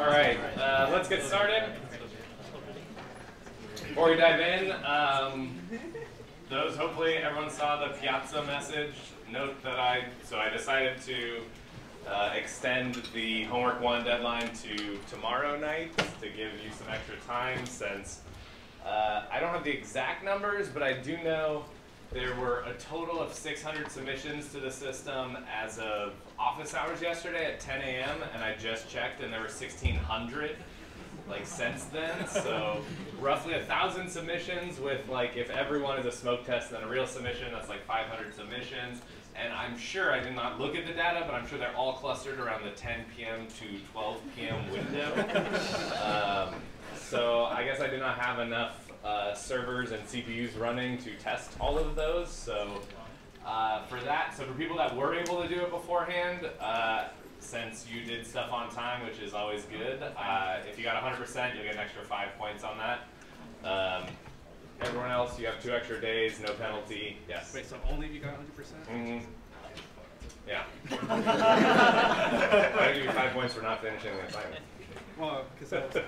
All right, uh, let's get started. Before we dive in, um, those hopefully everyone saw the Piazza message. Note that I so I decided to uh, extend the homework one deadline to tomorrow night to give you some extra time since uh, I don't have the exact numbers, but I do know there were a total of 600 submissions to the system as of office hours yesterday at 10 a.m. and I just checked and there were 1,600 like since then. So roughly a thousand submissions with like if everyone is a smoke test and then a real submission, that's like 500 submissions. And I'm sure I did not look at the data, but I'm sure they're all clustered around the 10 p.m. to 12 p.m. window. um, so I guess I did not have enough uh, servers and CPUs running to test all of those. So uh, for that, so for people that were able to do it beforehand, uh, since you did stuff on time, which is always good, uh, if you got 100%, you'll get an extra five points on that. Um, everyone else, you have two extra days, no penalty. Yes. Wait, so only if you got 100%? Mm-hmm. Yeah. I give you five points for not finishing the assignment. Well, because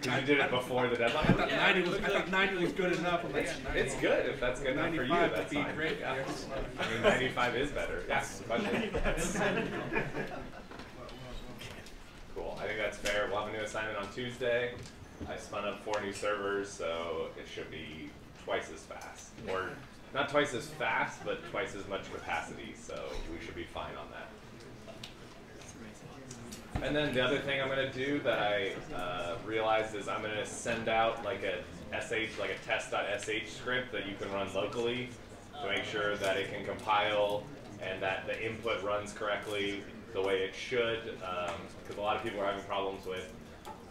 Because you did it before the I deadline. thought 90 was I thought 90 was good enough. I'm like, It's, yeah, 90. it's good if that's good enough for you. 95 That's would be fine. great. Yeah. I mean, 95 is better. Yes, question. cool. I think that's fair. We'll have a new assignment on Tuesday. I spun up four new servers, so it should be twice as fast, or not twice as fast, but twice as much capacity. So we should be fine on that. And then the other thing I'm going to do that I uh, realized is I'm going to send out like a sh like a test.sh script that you can run locally to make sure that it can compile and that the input runs correctly the way it should. Because a lot of people are having problems with.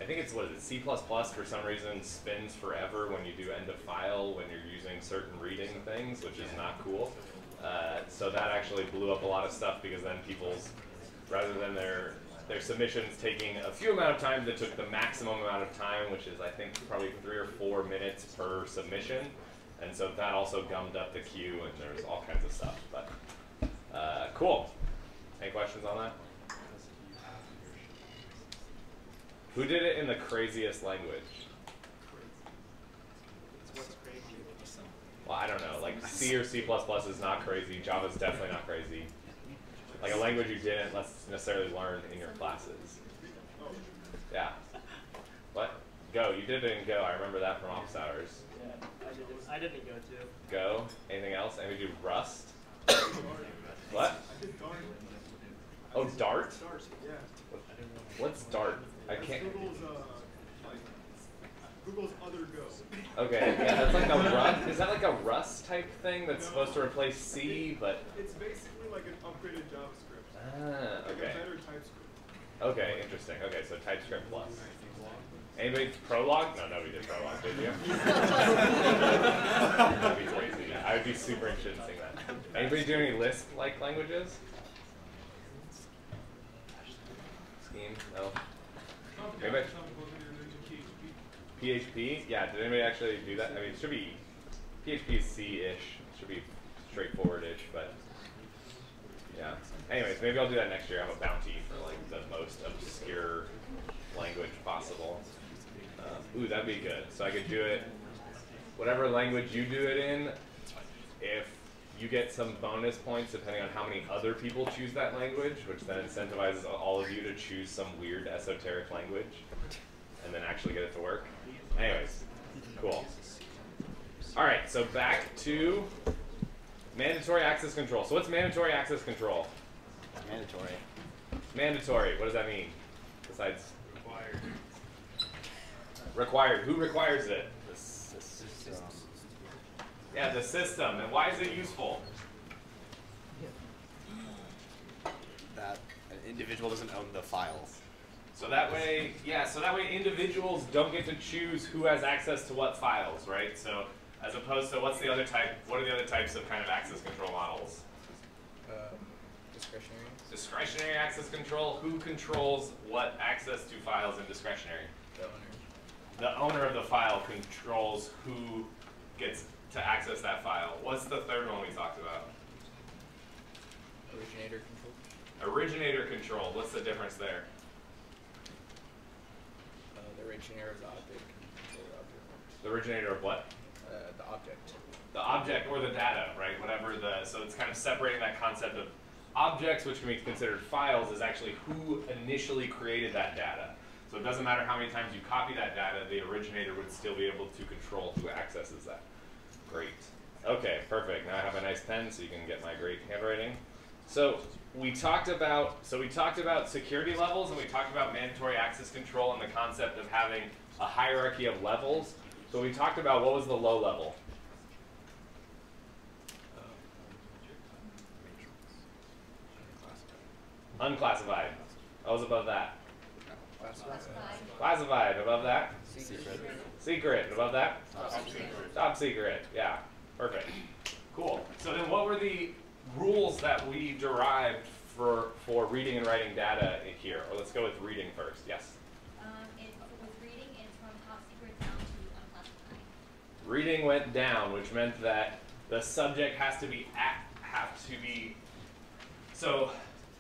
I think it's what is it C++ for some reason spins forever when you do end of file when you're using certain reading things, which is not cool. Uh, so that actually blew up a lot of stuff because then people's rather than their their submissions taking a few amount of time that took the maximum amount of time, which is I think probably three or four minutes per submission. And so that also gummed up the queue and there's all kinds of stuff. But uh, cool. Any questions on that? Who did it in the craziest language? Well, I don't know. Like C or C++ is not crazy. Java's definitely not crazy. Like a language you didn't necessarily learn in your classes. Yeah. What? Go. You did it in Go. I remember that from office hours. Yeah, I didn't, I didn't go to. Go. Anything else? Anybody do Rust? what? Oh, Dart? Yeah. What's Dart? I can't. Google's, like, Google's other Go. Okay, yeah, that's like a Rust. Is that like a Rust type thing that's supposed to replace C? But It's basically like an upgraded JavaScript. ah, Like okay, a better TypeScript. okay, interesting. Okay, so TypeScript plus. Anybody Prolog? No, nobody did Prolog, did you? That'd be crazy. I would be super interested in seeing that. Anybody do any Lisp-like languages? Scheme? No. Anybody? PHP? Yeah, did anybody actually do that? I mean, it should be, PHP is C-ish. It should be straightforward-ish, but yeah. Anyways, maybe I'll do that next year. I have a bounty for like the most obscure language possible. Uh, ooh, that'd be good. So I could do it, whatever language you do it in, if you get some bonus points depending on how many other people choose that language, which then incentivizes all of you to choose some weird esoteric language and then actually get it to work. Anyways, cool. All right, so back to mandatory access control. So what's mandatory access control? Mandatory. Mandatory, what does that mean? Besides required. Required. Who requires it? The system. Yeah, the system. And why is it useful? That an individual doesn't own the files. So that way, yeah, so that way individuals don't get to choose who has access to what files, right? So as opposed to what's the other type, what are the other types of kind of access control models? Um, discretionary. Discretionary access control, who controls what access to files in discretionary? The owner. The owner of the file controls who gets to access that file. What's the third one we talked about? Originator control. Originator control, what's the difference there? Originator of the object and controller object. The originator of what? Uh, the object. The object or the data, right? Whatever the, so it's kind of separating that concept of objects, which can be considered files, is actually who initially created that data. So it doesn't matter how many times you copy that data, the originator would still be able to control who accesses that. Great. Okay, perfect. Now I have a nice pen so you can get my great handwriting. So we talked about so we talked about security levels and we talked about mandatory access control and the concept of having a hierarchy of levels. So we talked about what was the low level? Unclassified. What was above that? Classified. Classified. Above that? Secret. Secret. Above that? Top secret. Top secret. Yeah. Perfect. Cool. So then what were the rules that we derived for, for reading and writing data here? Or let's go with reading first. Yes. Um, it, with reading, it's from top secret down to unclassified. Reading went down, which meant that the subject has to be at, have to be. So,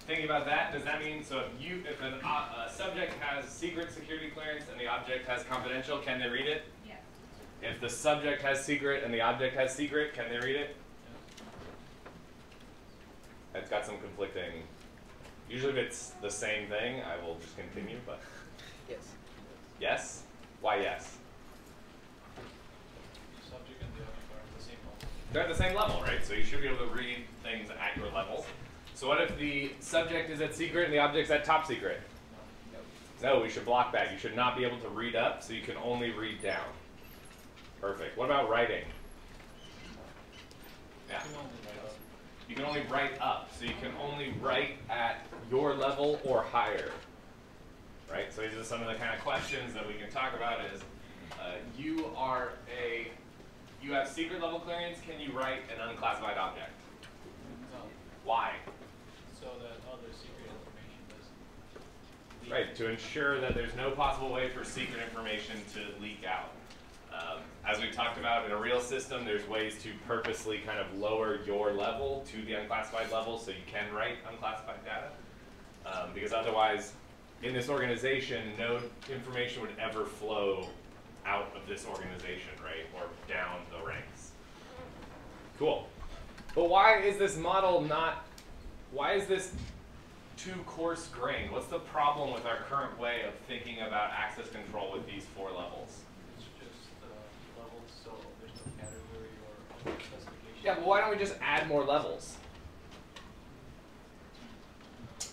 thinking about that, does that mean so if you if an uh, a subject has secret security clearance and the object has confidential, can they read it? Yes. If the subject has secret and the object has secret, can they read it? It's got some conflicting. Usually, if it's the same thing, I will just continue. But Yes. yes, why yes? subject and the object are at the same level. They're at the same level, right? So you should be able to read things at your level. So what if the subject is at secret and the object's at top secret? No. No, we should block that. You should not be able to read up, so you can only read down. Perfect. What about writing? Yeah. You can only write up. You can only write up, so you can only write at your level or higher. Right? So these are some of the kind of questions that we can talk about is uh, you are a you have secret level clearance, can you write an unclassified object? No, Why? so that other secret information doesn't. leak. Right, to ensure that there's no possible way for secret information to leak out. Um, as we talked about in a real system, there's ways to purposely kind of lower your level to the unclassified level so you can write unclassified data. Um, because otherwise, in this organization, no information would ever flow out of this organization, right? Or down the ranks. Cool. But why is this model not, why is this too coarse grained? What's the problem with our current way of thinking about access control with these four levels? It's just uh, levels, so there's no category or specification. Yeah, but why don't we just add more levels?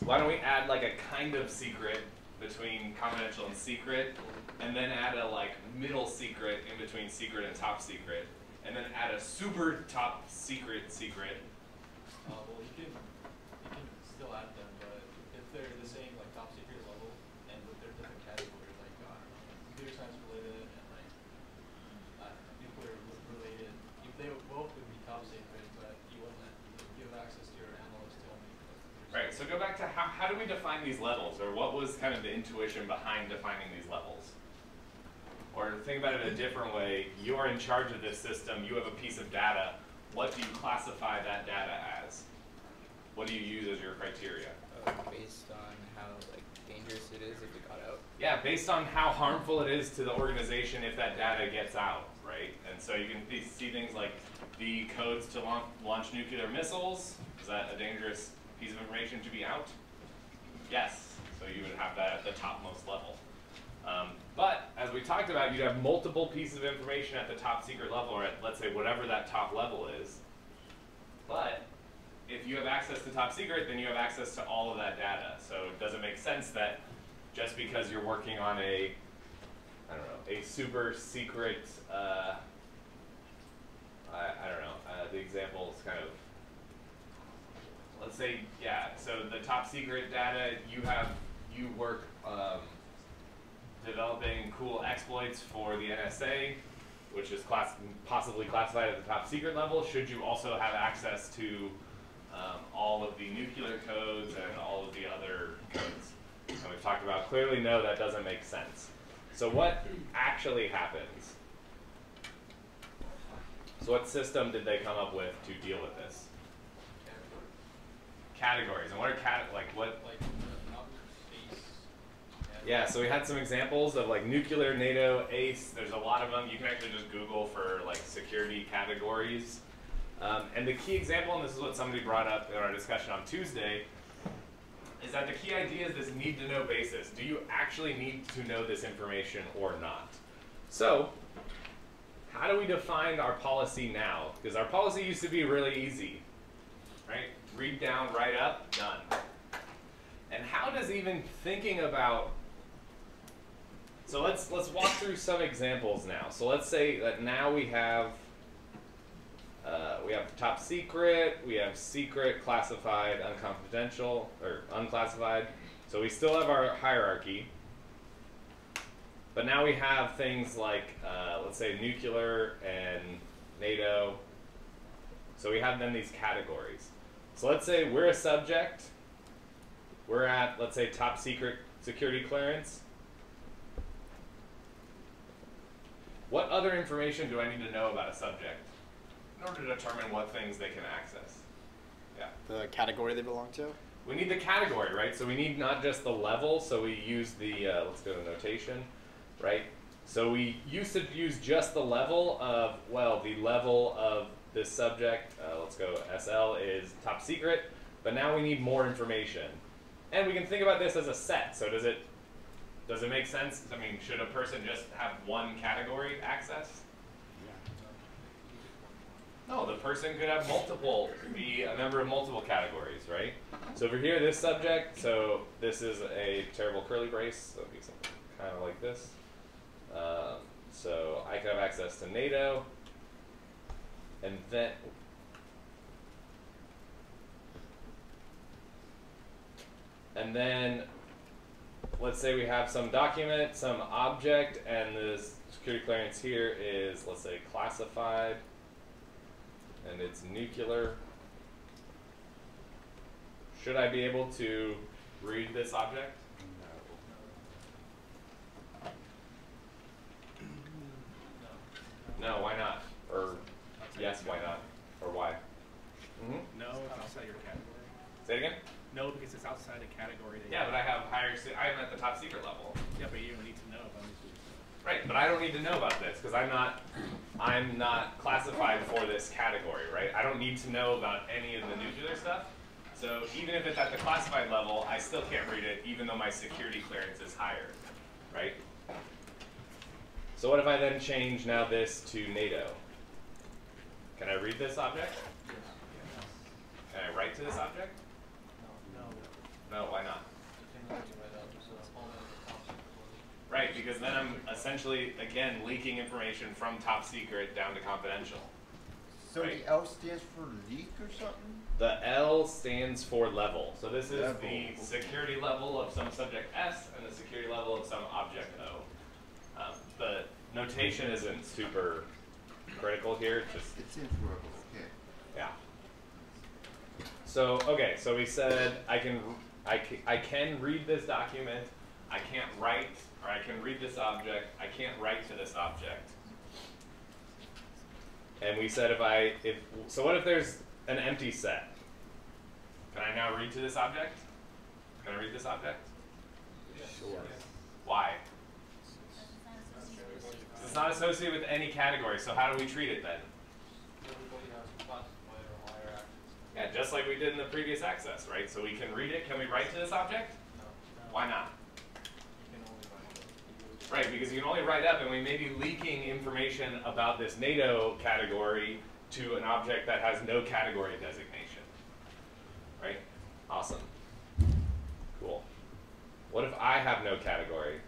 Why don't we add like a kind of secret between confidential and secret, and then add a like middle secret in between secret and top secret, and then add a super top secret secret. Uh, well, you can, you can still add them, but if they're the same, like top secret level, and but they're different categories, like, uh, I don't know, computer science related and like, uh, nuclear re- related, if they both would be top secret, but you wouldn't give access to your analyst to only computer Right, science. so go back to how, how do we define these levels, or what was kind of the intuition behind defining these levels? Or think about it a different way, you're in charge of this system, you have a piece of data, what do you classify that data as? What do you use as your criteria? Uh, based on how like dangerous it is if it got out. Yeah, based on how harmful it is to the organization if that data gets out, right? And so you can th- see things like the codes to launch, launch nuclear missiles. Is that a dangerous piece of information to be out? Yes. So you would have that at the topmost level. Um, but as we talked about, you'd have multiple pieces of information at the top secret level, or at let's say whatever that top level is. But if you have access to top secret, then you have access to all of that data. So it doesn't make sense that just because you're working on a, I don't know, a super secret, uh, I, I don't know, uh, the example is kind of, let's say, yeah, so the top secret data, you have, you work um, developing cool exploits for the NSA, which is class- possibly classified at the top secret level. Should you also have access to um, all of the nuclear codes and all of the other codes? And we've talked about clearly no, that doesn't make sense. So what actually happens? So what system did they come up with to deal with this? Categories. And what are cat like what Like. Yeah, so we had some examples of like nuclear, NATO, ACE. There's a lot of them. You can actually just Google for like security categories. Um, and the key example, and this is what somebody brought up in our discussion on Tuesday, is that the key idea is this need to know basis. Do you actually need to know this information or not? So, how do we define our policy now? Because our policy used to be really easy, right? Read down, write up, done. And how does even thinking about so let's let's walk through some examples now. So let's say that now we have uh, we have top secret, we have secret, classified, unconfidential, or unclassified. So we still have our hierarchy. But now we have things like, uh, let's say, nuclear and NATO. So we have then these categories. So let's say we're a subject. We're at, let's say, top secret security clearance. What other information do I need to know about a subject in order to determine what things they can access? Yeah. The category they belong to. We need the category, right? So we need not just the level, so we use the, uh, let's go to notation, right? So we used to use just the level of, well, the level of this subject, let's go, SL is top secret, but now we need more information. And we can think about this as a set, so does it, does it make sense? I mean, should a person just have one category access? No, the person could have multiple, be a member of multiple categories, right? So over here, this subject, so this is a terrible curly brace, so it'd be something kind of like this. Um, so I could have access to NATO, and then, and then, let's say we have some document, some object, and the security clearance here is, let's say, classified and it's nuclear. Should I be able to read this object? No, why not? Or yes, why not? Or why? hmm No, it's outside your category. Say it again. No, because it's outside a category. That Yeah, but I have higher. Se- I'm at the top secret level. yeah, but you don't need to know about it. Right, but I don't need to know about this because I'm not. I'm not classified for this category, right? I don't need to know about any of the nuclear stuff. So even if it's at the classified level, I still can't read it, even though my security clearance is higher, right? So what if I then change now this to NATO? Can I read this object? Can I write to this object? No. No, why not? You can actually write out, so only the top why not? Right, because then I'm essentially, again, leaking information from top secret down to confidential. So Right. the L stands for leak or something? The L stands for level. So this is Level. the security level of some subject S and the security level of some object O. Um, the notation isn't super critical here, just It's in for okay. yeah. So okay, so we said I can I can, I can read this document. I can't write, or I can read this object. I can't write to this object. And we said if I if so, what if there's an empty set? Can I now read to this object? Can I read this object? Sure. Why? It's it's not associated with not associated with any category. So how do we treat it then? Everybody has classified or higher access. Yeah, just like we did in the previous access, right? So we can read it. Can we write to this object? No. Why not? You can only write it. Right, because you can only write up, and we may be leaking information about this NATO category to an object that has no category designation. Right? Awesome. Cool. What if I have no category?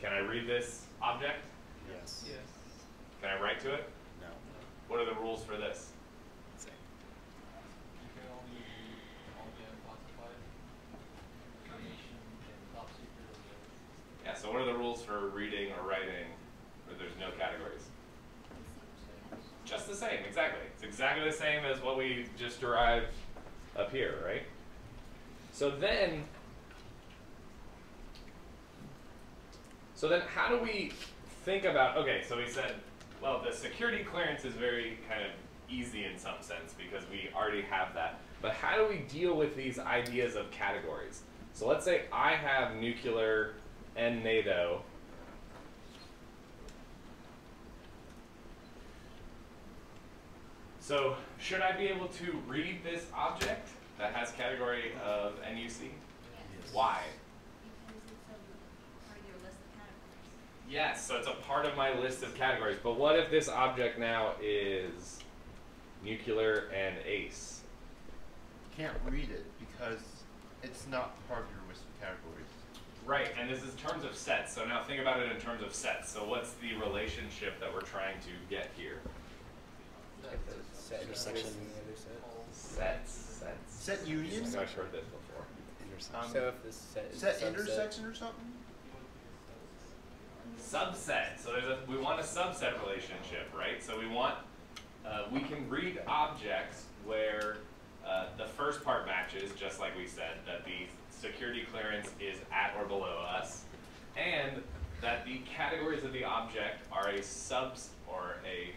Can I read this object? Yes. Yes. Can I write to it? No. What are the rules for this? Same. You can only read only unclassified information in top secret or the Yeah, so what are the rules for reading or writing where there's no categories? Just the same, exactly. It's exactly the same as what we just derived up here, right? So then, so then how do we think about, okay, so we said, well, the security clearance is very kind of easy in some sense because we already have that. But how do we deal with these ideas of categories? So let's say I have nuclear and NATO. So should I be able to read this object that has category of NUC? Yes. Why? Because it's a part of your list of categories. Yes, so it's a part of my list of categories. But what if this object now is nuclear and ACE? Can't read it because it's not part of your list of categories. Right, and this is terms of sets. So now think about it in terms of sets. So what's the relationship that we're trying to get here? Get the set Intersection. intersection the other set. Sets. Sets. Set union? I know I've heard this before. Intersection. Um, so if this set is Set a subset, intersection or something? Subset. So there's a we want a subset relationship, right? So we want uh, we can read objects where uh, the first part matches, just like we said, that the security clearance is at or below us, and that the categories of the object are a subs or a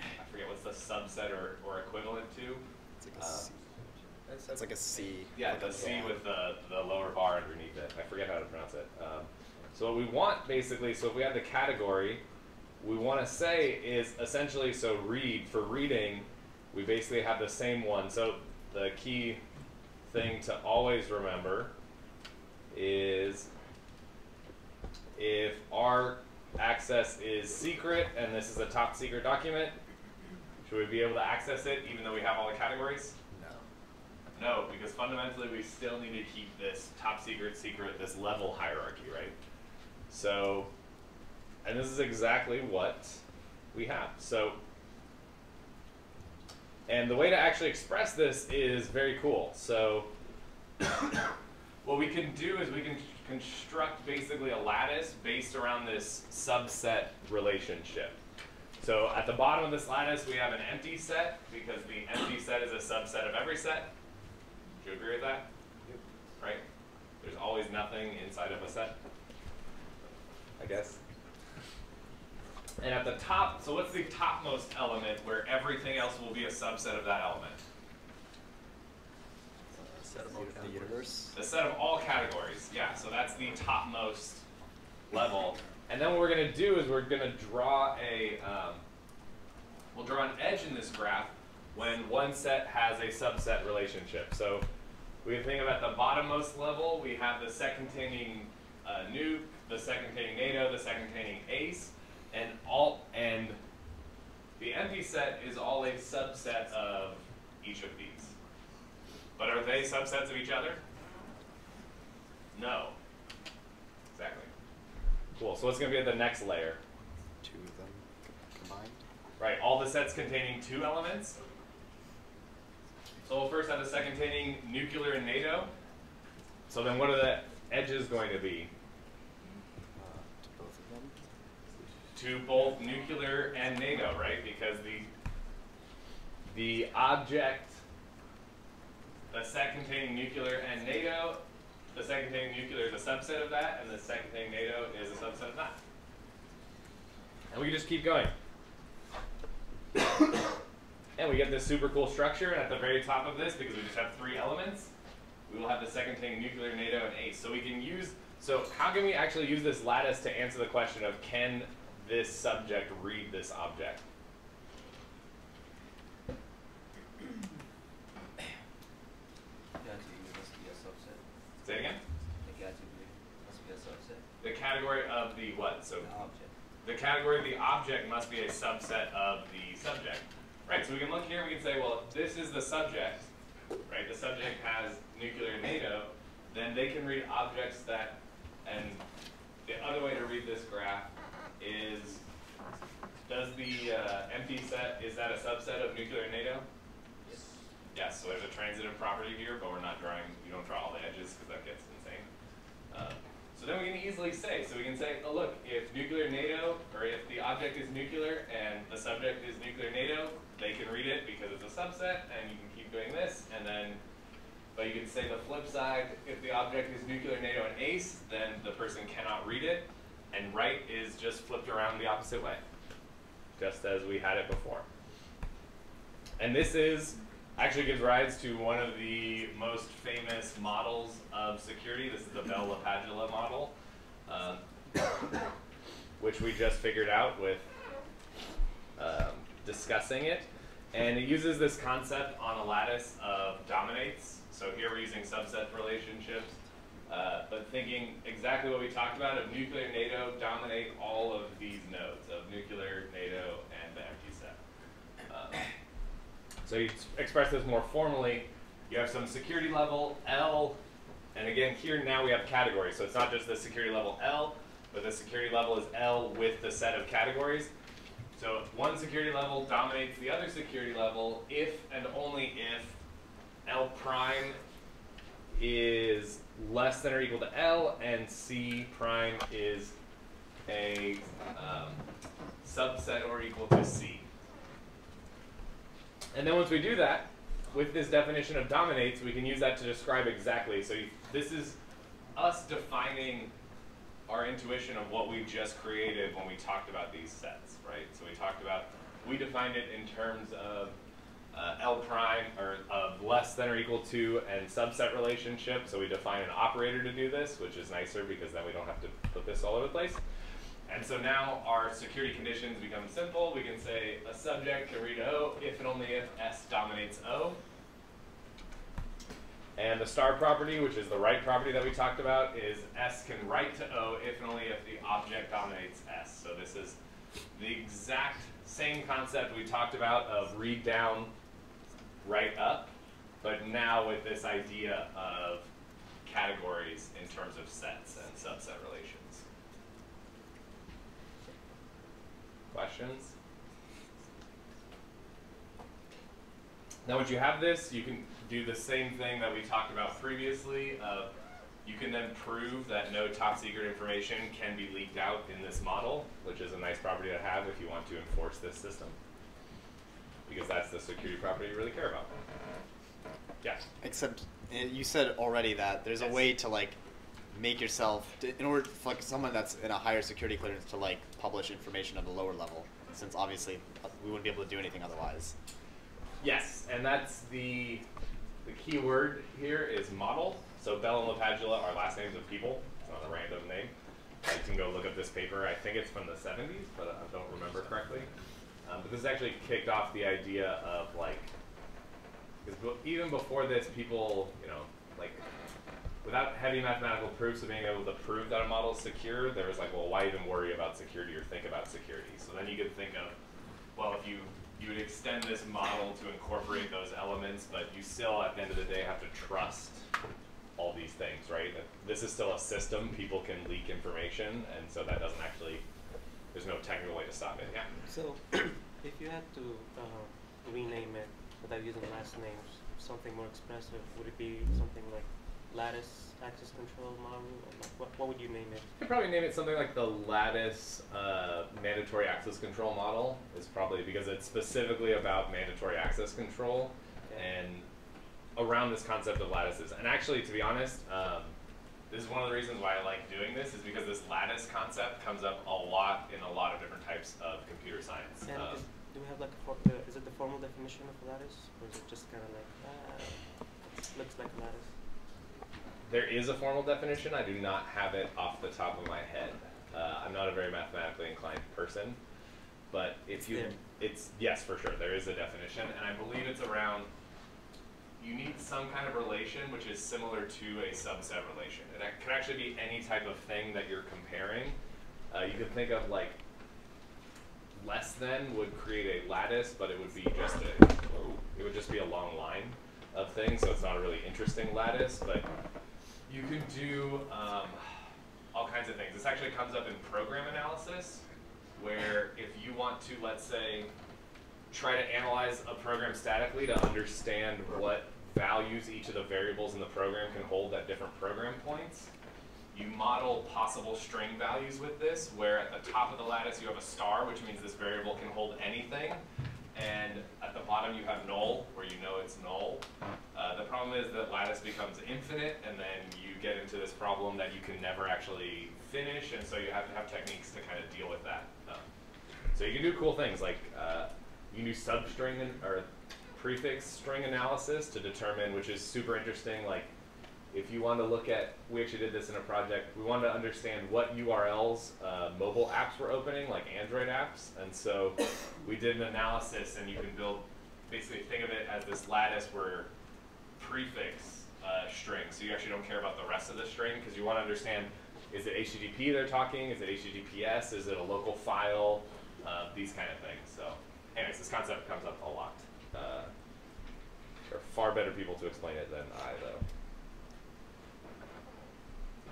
I forget what's the subset or, or equivalent to. It's like a Uh, C. that's It's like a C. Yeah, like the a C bar. with the, the lower bar underneath it. I forget how to pronounce it. Um, so what we want basically, so if we have the category, we want to say is essentially, so read, for reading, we basically have the same one. So the key thing to always remember is if our access is secret and this is a top secret document, should we be able to access it even though we have all the categories? No. No, because fundamentally we still need to keep this top secret secret, this level hierarchy, right? So, and this is exactly what we have. So, and the way to actually express this is very cool. So, what we can do is we can construct basically a lattice based around this subset relationship. So at the bottom of this lattice, we have an empty set because the empty set is a subset of every set. Do you agree with that? Yep. Right? There's always nothing inside of a set. I guess. And at the top, so what's the topmost element where everything else will be a subset of that element? Set of the universe. The set of all categories. Yeah, so that's the topmost level. And then what we're going to do is we're going to draw a, um, we'll draw an edge in this graph when one set has a subset relationship. So we think of at the bottommost level, we have the set containing uh, nuke, the set containing NATO, the set containing ACE, and all, and the empty set is all a subset of each of these. But are they subsets of each other? No. Exactly. Cool. So what's going to be the next layer? Two of them combined. Right. All the sets containing two elements. So we'll first have the set containing nuclear and NATO. So then what are the edges going to be? Uh, to both of them. To both nuclear and NATO, right? Because the the object, the set containing nuclear and NATO, the set containing nuclear is a subset of that, and the set containing NATO is a subset of that. And we can just keep going. and we get this super cool structure, and at the very top of this, because we just have three elements, we will have the set containing nuclear, NATO, and ACE. So we can use, so how can we actually use this lattice to answer the question of can this subject read this object? Category must be a subset. Say it again. The category must be a subset. The category of the what? So The object. the category of the object must be a subset of the subject. Right, so we can look here and we can say, well, if this is the subject, right, the subject has nuclear NATO, then they can read objects that, and the other way to read this graph is, does the uh, empty set, is that a subset of nuclear NATO? Yes. Yes, so there's a transitive property here, but we're not drawing, you don't draw all the edges because that gets insane. Uh, so then we can easily say, so we can say, oh look, if nuclear NATO, or if the object is nuclear and the subject is nuclear NATO, they can read it because it's a subset, and you can keep doing this, and then, but you can say the flip side, if the object is nuclear NATO and ACE, then the person cannot read it, and right is just flipped around the opposite way, just as we had it before. And this is actually gives rise to one of the most famous models of security. This is the Bell LaPadula model, um, which we just figured out with um, discussing it. And it uses this concept on a lattice of dominates. So here we're using subset relationships. Uh, but thinking exactly what we talked about of nuclear NATO dominate all of these nodes of nuclear NATO and the empty set. Um, so you express this more formally. You have some security level L, and again here now we have categories. So it's not just the security level L, but the security level is L with the set of categories. So one security level dominates the other security level if and only if L prime is less than or equal to L and C prime is a um, subset or equal to C. And then once we do that, with this definition of dominates, we can use that to describe exactly. So you, this is us defining our intuition of what we just created when we talked about these sets, right? So we talked about, we defined it in terms of uh, L prime or of less than or equal to and subset relationship. So we define an operator to do this, which is nicer because then we don't have to put this all over the place. And so now our security conditions become simple. We can say a subject can read O if and only if S dominates O. And the star property, which is the write property that we talked about, is S can write to O if and only if the object dominates S. So this is the exact same concept we talked about of read down, write up, but now with this idea of categories in terms of sets and subset relations. Questions? Now, once you have this, you can do the same thing that we talked about previously. Of you can then prove that no top secret information can be leaked out in this model, which is a nice property to have if you want to enforce this system. Because that's the security property you really care about. Yeah. Except you said already that there's a way to like make yourself to, in order for like someone that's in a higher security clearance to like publish information at a lower level, since obviously uh, we wouldn't be able to do anything otherwise. Yes, and that's the the key word here is model. So Bell and LaPadula are last names of people. It's not a random name. You can go look up this paper. I think it's from the 70s, but I don't remember correctly. Um, but this actually kicked off the idea of like, because even before this, people, you know, like, without heavy mathematical proofs of being able to prove that a model is secure, there was like, well, why even worry about security or think about security? So then you could think of, well, if you you would extend this model to incorporate those elements, but you still, at the end of the day, have to trust all these things, right? This is still a system. People can leak information, and so that doesn't actually. There's no technical way to stop it. Yeah. So, if you had to uh, rename it without using last names, something more expressive, would it be something like lattice access control model? Or like what, what would you name it? You could probably name it something like the lattice uh, mandatory access control model. Is probably because it's specifically about mandatory access control Okay. and around this concept of lattices. And actually, to be honest, um, this is one of the reasons why I like doing this is because this lattice concept comes up a lot in a lot of different types of computer science. Um, is, do we have like a for, uh, is it the formal definition of a lattice, or is it just kind of like uh, it looks like a lattice? There is a formal definition. I do not have it off the top of my head. Uh, I'm not a very mathematically inclined person, but if you, it's yes, for sure, there is a definition, and I believe it's around. You need some kind of relation which is similar to a subset relation. It ac- could actually be any type of thing that you're comparing. Uh, you could think of like less than would create a lattice, but it would be just a it would just be a long line of things, so it's not a really interesting lattice, but you can do um, all kinds of things. This actually comes up in program analysis, where if you want to, let's say, try to analyze a program statically to understand what values each of the variables in the program can hold at different program points, you model possible string values with this, where at the top of the lattice you have a star, which means this variable can hold anything, and at the bottom you have null, where you know it's null. Uh, the problem is that lattice becomes infinite, and then you get into this problem that you can never actually finish, and so you have to have techniques to kind of deal with that. So you can do cool things like uh, you can do substring or prefix string analysis to determine, which is super interesting. Like, if you want to look at, we actually did this in a project. We wanted to understand what URLs uh, mobile apps were opening, like Android apps, and so we did an analysis, and you can build. Basically, think of it as this lattice where prefix uh, string. So you actually don't care about the rest of the string because you want to understand: is it HTTP they're talking? Is it HTTPS? Is it a local file? Uh, these kind of things. So, anyways, this concept comes up a lot. Uh, there are far better people to explain it than I, though.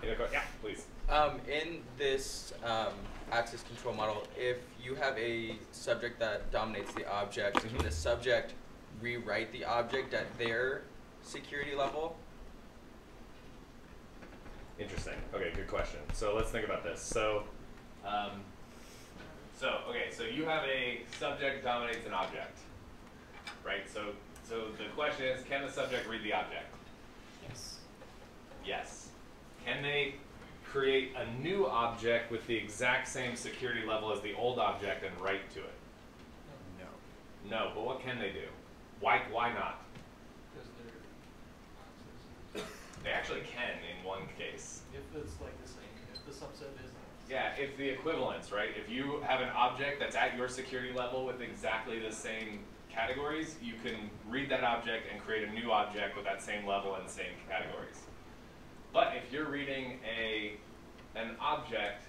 Any other Yeah, please. Um, in this um, access control model, if you have a subject that dominates the object, Mhm. can the subject rewrite the object at their security level? Interesting. Okay, good question. So let's think about this. So, um, so okay, so you have a subject dominates an object, right? So, so the question is, can the subject read the object? Yes. Yes. Can they create a new object with the exact same security level as the old object and write to it? No. No, but what can they do? Why, why not? Because they're, They actually can in one case. if it's like the same, if the subset is. Yeah, it's the equivalence, right? If you have an object that's at your security level with exactly the same categories, you can read that object and create a new object with that same level and same categories. But if you're reading a an object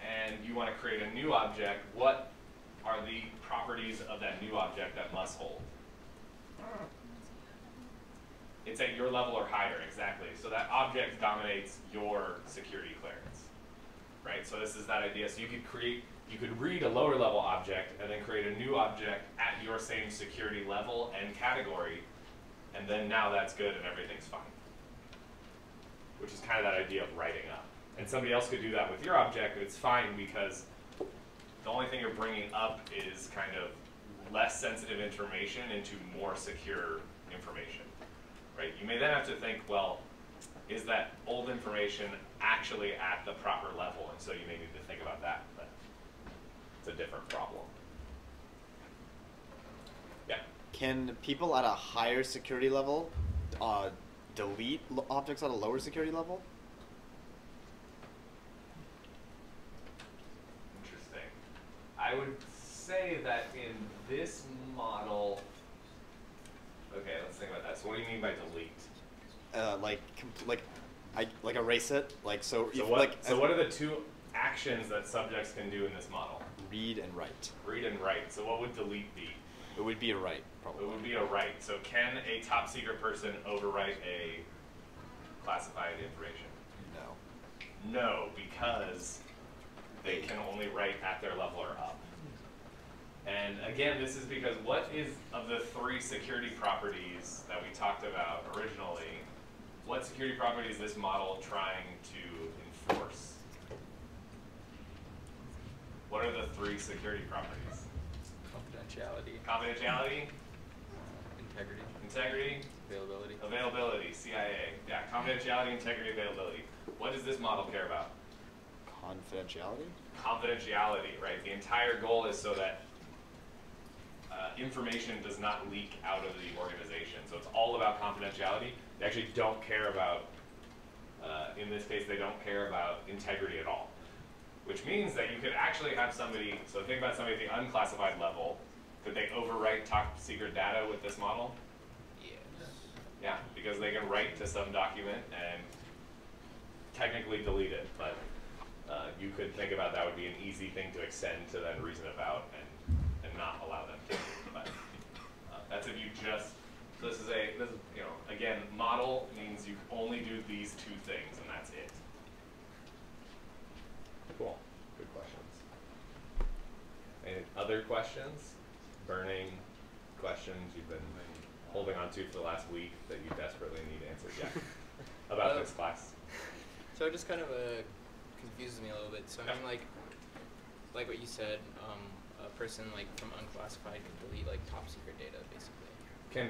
and you want to create a new object, what are the properties of that new object that must hold? It's at your level or higher, exactly. So that object dominates your security clearance, right? So this is that idea. So you could create, you could read a lower level object and then create a new object at your same security level and category, and then now that's good and everything's fine. Which is kind of that idea of writing up. And somebody else could do that with your object, it's fine because the only thing you're bringing up is kind of less sensitive information into more secure information, right? You may then have to think, well, is that old information actually at the proper level? And so you may need to think about that, a different problem. Yeah. Can people at a higher security level uh, delete objects at a lower security level? Interesting. I would say that in this model, okay, let's think about that. So what do you mean by delete? Uh, like, like, I like erase it. Like so. So if, what, like, so what are the two actions that subjects can do in this model? Read and write? Read and write. So what would delete be? It would be a write, probably. It would be a write. So can a top secret person overwrite a classified information? No. No, because they can only write at their level or up. And again, this is because what is of the three security properties that we talked about originally, what security property is this model trying to enforce? What are the three security properties? Confidentiality, Confidentiality, integrity, integrity, availability. availability, CIA. Yeah, confidentiality, integrity, availability. What does this model care about? Confidentiality. confidentiality, right? The entire goal is so that uh, information does not leak out of the organization. So it's all about confidentiality. They actually don't care about, uh, in this case, they don't care about integrity at all. Which means that you could actually have somebody, so think about somebody at the unclassified level, could they overwrite top secret data with this model? Yes. Yeah, because they can write to some document and technically delete it, but uh, you could think about that would be an easy thing to extend to then reason about and, and not allow them to. But uh, that's if you just, so this is a, this is, you know, again, model means you only do these two things and that's it. Cool, good questions. Any other questions? Burning questions you've been holding on to for the last week that you desperately need answered? Yeah. About Uh, this class? So it just kind of uh, confuses me a little bit. So I mean, like, like what you said, um, a person like from unclassified can delete like top secret data, basically. Can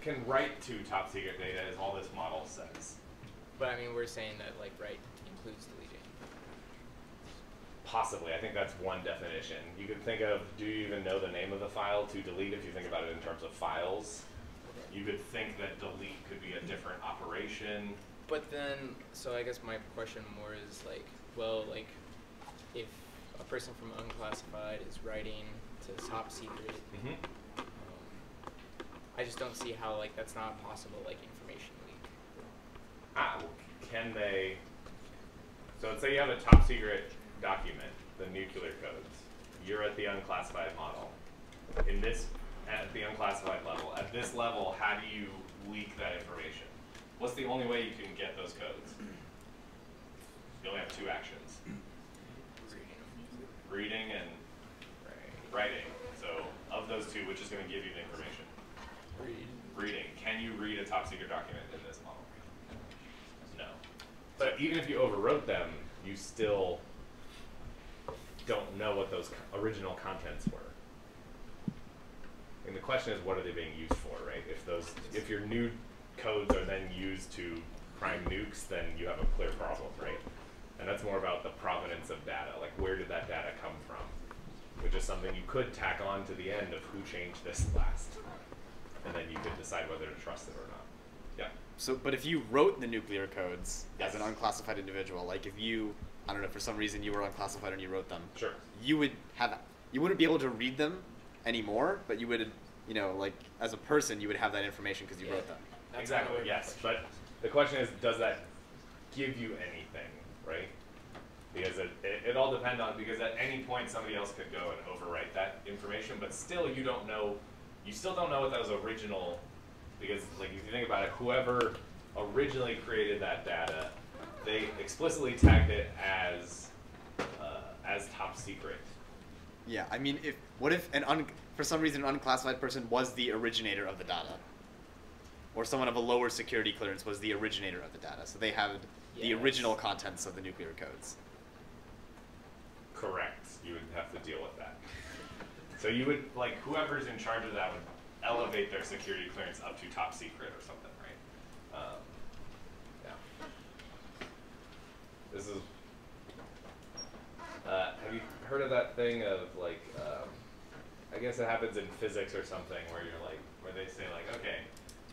can write to top secret data is all this model says. But I mean, we're saying that like write includes deleting. Possibly. I think that's one definition. You could think of do you even know the name of the file to delete if you think about it in terms of files? You could think that delete could be a different operation. But then, so I guess my question more is like, well, like, if a person from unclassified is writing to top secret, Mm-hmm. um, I just don't see how like that's not possible like information leak. Ah, well, can they? So let's say you have a top secret document, the nuclear codes. You're at the unclassified model. In this, at the unclassified level, at this level, how do you leak that information? What's the only way you can get those codes? You only have two actions: reading and writing. So, of those two, which is going to give you the information? Read. Reading. Can you read a top secret document in this model? No. But even if you overwrote them, you still don't know what those original contents were. And the question is, what are they being used for, right? If those, if your new codes are then used to prime nukes, then you have a clear problem, right? And that's more about the provenance of data, like where did that data come from? Which is something you could tack on to the end of who changed this last, and then you could decide whether to trust it or not. Yeah. So, but if you wrote the nuclear codes as an unclassified individual, like if you, I don't know, for some reason you were unclassified and you wrote them, Sure. you would have, you wouldn't be able to read them anymore, but you would, you know, like as a person, you would have that information because you Yeah. wrote them. Exactly. Yes, but the question is, does that give you anything, right? Because it, it, it all depends on because at any point somebody else could go and overwrite that information, but still you don't know, you still don't know what that was original. Because like if you think about it, whoever originally created that data, they explicitly tagged it as uh, as top secret. Yeah, I mean, if what if an un, for some reason an unclassified person was the originator of the data, or someone of a lower security clearance was the originator of the data, so they had the original contents of the nuclear codes. Correct. You would have to deal with that. So you would like whoever's in charge of that would elevate their security clearance up to top secret or something, right? Um, yeah. This is. Uh, have you heard of that thing of like? Um, I guess it happens in physics or something where you're like, where they say like, okay,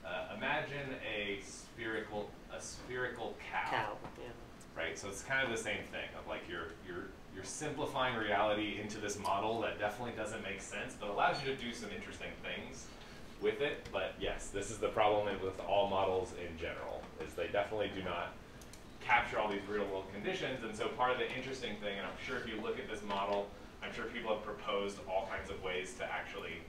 uh, imagine a spherical a spherical Cow. Yeah. right? So it's kind of the same thing of like you're you're you're simplifying reality into this model that definitely doesn't make sense, but allows you to do some interesting things with it. But yes, this is the problem with all models in general is they definitely do not capture all these real world conditions. And so part of the interesting thing, and I'm sure if you look at this model, I'm sure people have proposed all kinds of ways to actually.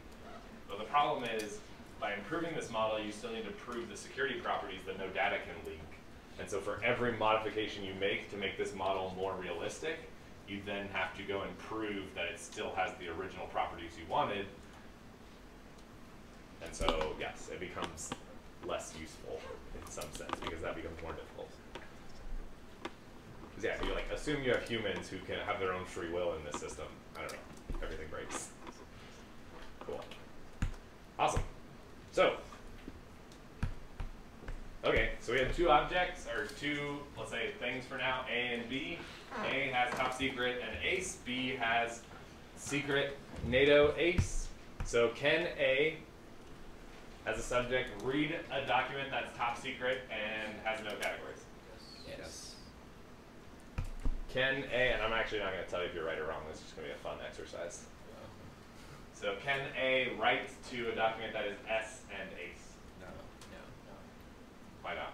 But the problem is by improving this model, you still need to prove the security properties that no data can leak. And so for every modification you make to make this model more realistic, you then have to go and prove that it still has the original properties you wanted. And so, yes, it becomes less useful in some sense because that becomes more difficult. 'Cause, yeah, you like assume you have humans who can have their own free will in this system. I don't know. Everything breaks. Cool. Awesome. So, okay, so we have two objects, or two, let's say, things for now, A and B. Hmm. A has top secret and ace. B has secret NATO ace. So can A, as a subject, read a document that's top secret and has no categories? Yes. Can A, and I'm actually not going to tell you if you're right or wrong, this is just going to be a fun exercise. So can A write to a document that is S and ace? No. No. no. Why not?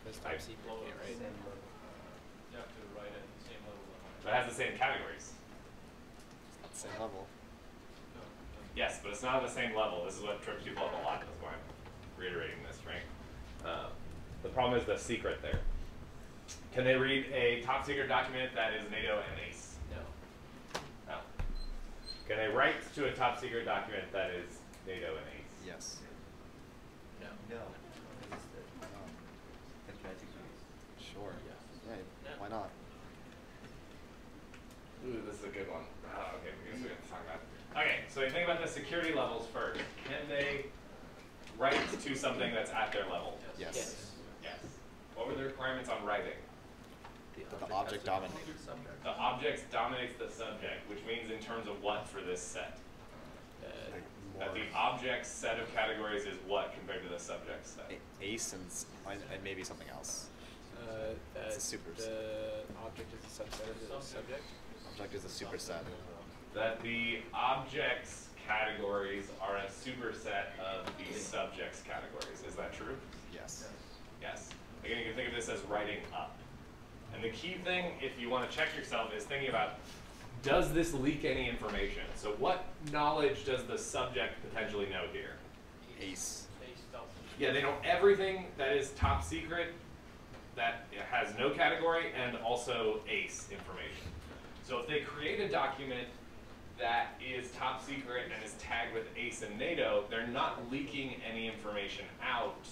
Because type C secret can't write. You have to write at the same level. But it has the same categories. At the same level. No, no. Yes, but it's not on the same level. This is what trips people up a lot. That's why I'm reiterating this, right? Um, the problem is the secret there. Can they read a top secret document that is NATO and ACE? No. No. Can they write to a top secret document that is NATO and ACE? Yes. No. No, because it's the, that's categories. Sure. Yes. Yeah. No. Why not? Ooh, this is a good one. Oh, okay, we guess we have to talk about it. Okay, so you think about the security levels first. Can they write to something that's at their level? Yes. Yes. Yes. What were the requirements on writing? That the object dominates. The object dominates the subject, which means in terms of what for this set? Uh, That the object's set of categories is what compared to the subject set? A- Ace and, and and maybe something else. uh, that It's a super set. the object is a subset of the subject. Object is a superset. That the object's categories are a superset of the subject's categories. Is that true? Yes. Yes. Again, you can think of this as writing up. And the key thing, if you want to check yourself, is thinking about does this leak any information? So, what knowledge does the subject potentially know here? Ace. Yeah, they know everything that is top secret, that has no category, and also ACE information. So, if they create a document that is top secret and is tagged with ACE and NATO, they're not leaking any information out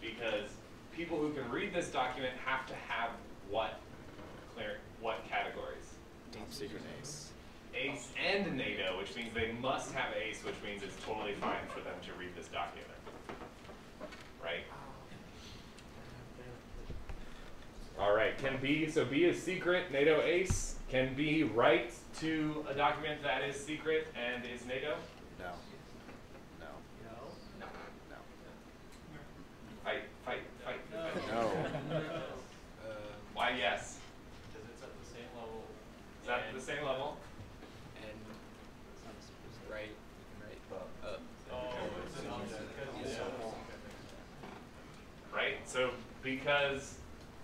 because people who can read this document have to have what clear what categories? Top secret ace. ACE and NATO, which means they must have ACE, which means it's totally fine for them to read this document. Right? All right, can B, so B is secret, NATO ACE. Can B write to a document that is secret and is NATO? No. No. No. No. Fight, fight, fight. fight. No. Uh, Why yes? Because it's at the same level. Is that the same level? and right, you can write up. Oh, it's an object. Because, yeah. right? So because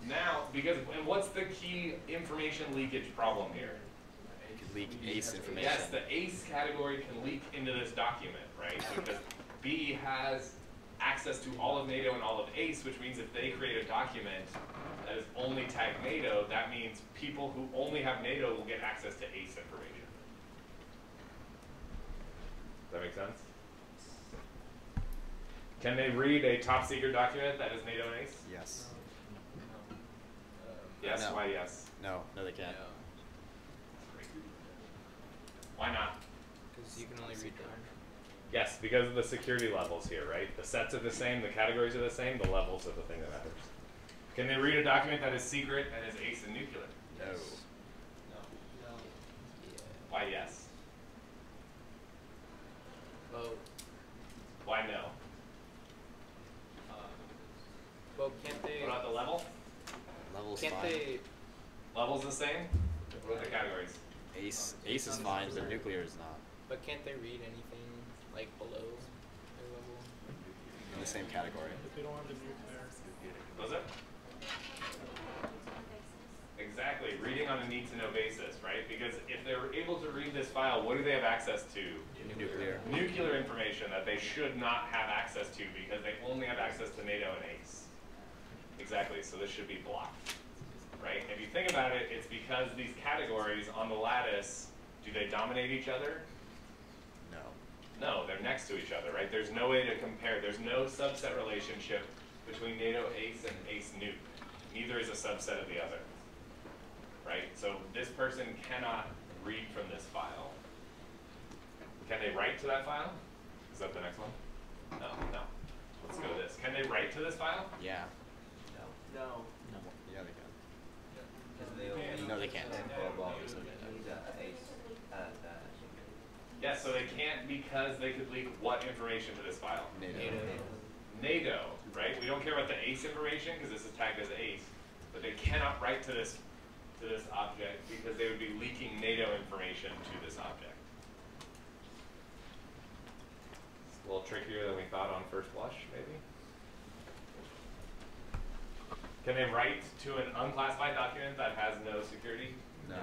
now, because and what's the key information leakage problem here? You leak ace information. Yes, the ACE category can leak into this document, right? Because B has access to all of NATO and all of ACE, which means if they create a document that is only tagged NATO, that means people who only have NATO will get access to ACE information. Does that make sense? Can they read a top secret document that is NATO and ACE? Yes. Yes, No. why yes? No. No, they can't. no, Why not? because you can only read them. Yes, because of the security levels here, right? The sets are the same, the categories are the same, the levels are the thing that matters. Can they read a document that is secret and is ace and nuclear? No. Yeah. Why yes? Well, Why no? Um, well, can't they? What about the level? Level's Can't fine. they? Level's the same? What are the categories? Ace. Ace is fine, but nuclear is not. But can't they read anything like below their level? In the same category. If they don't have the nuclear. Was it? Exactly, reading on a need to know basis, right? Because if they're able to read this file, what do they have access to? Nuclear. Nuclear information that they should not have access to because they only have access to NATO and ACE. Exactly, so this should be blocked, right? If you think about it, it's because these categories on the lattice, do they dominate each other? No. No, they're next to each other, right? There's no way to compare. There's no subset relationship between NATO ACE and ACE nuke. Neither is a subset of the other, right? So this person cannot read from this file. Can they write to that file? Is that the next one? No, no. Let's go to this. Can they write to this file? Yeah. No. No. No. Yeah, they can. Because they only No, they can't. Well, well, so use a ace, uh, uh, Yes, so they can't because they could leak what information to this file? NATO. NATO, right? We don't care about the ACE information because this is tagged as ACE, but they cannot write to this to this object because they would be leaking NATO information to this object. It's a little trickier than we thought on first blush, maybe. Can they write to an unclassified document that has no security? No.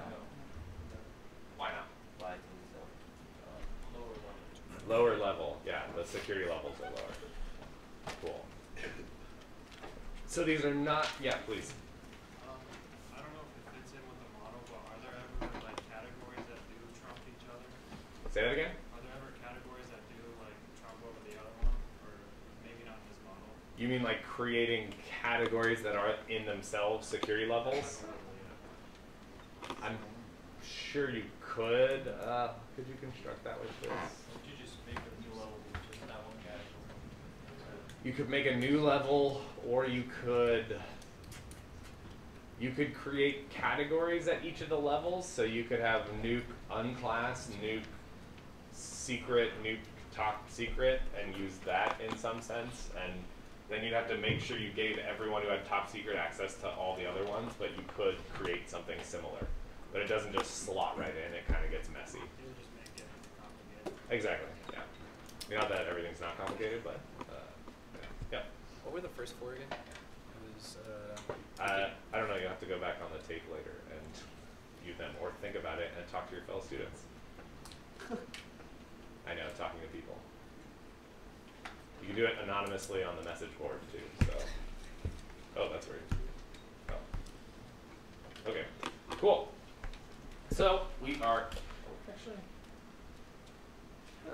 Why not? why to yourself. Lower level, yeah, the security levels are lower. Cool. So these are not, yeah, please. Um, I don't know if it fits in with the model, but are there ever like categories that do trump each other? Say that again? Are there ever categories that do like trump over the other one, or maybe not in this model? You mean like creating categories that are in themselves security levels? I'm sure you could. Uh, could you construct that with this? Would you just make a new level with just that one category? You could make a new level, or you could. you could create categories at each of the levels. So you could have nuke unclass, nuke secret, nuke top secret, and use that in some sense. And then you'd have to make sure you gave everyone who had top secret access to all the other ones, but you could create something similar. But it doesn't just slot right in, it kind of gets messy. It would just make it complicated. Exactly, yeah. Not that everything's not complicated, but. What were the first four again? It was uh, Uh, I don't know, you'll have to go back on the tape later and view them, or think about it and talk to your fellow students. I know, talking to people. You can do it anonymously on the message board too, so. Oh, that's weird. Oh. Okay, cool. So, we are, actually.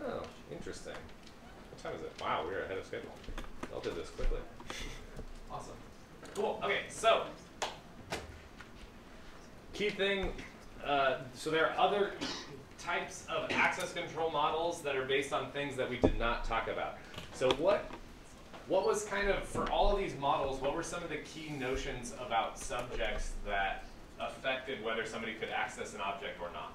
Oh, interesting. What time is it? Wow, we're ahead of schedule. I'll do this quickly. Awesome. Cool. Okay, so key thing. Uh, so there are other types of access control models that are based on things that we did not talk about. So what what was kind of for all of these models? What were some of the key notions about subjects that affected whether somebody could access an object or not?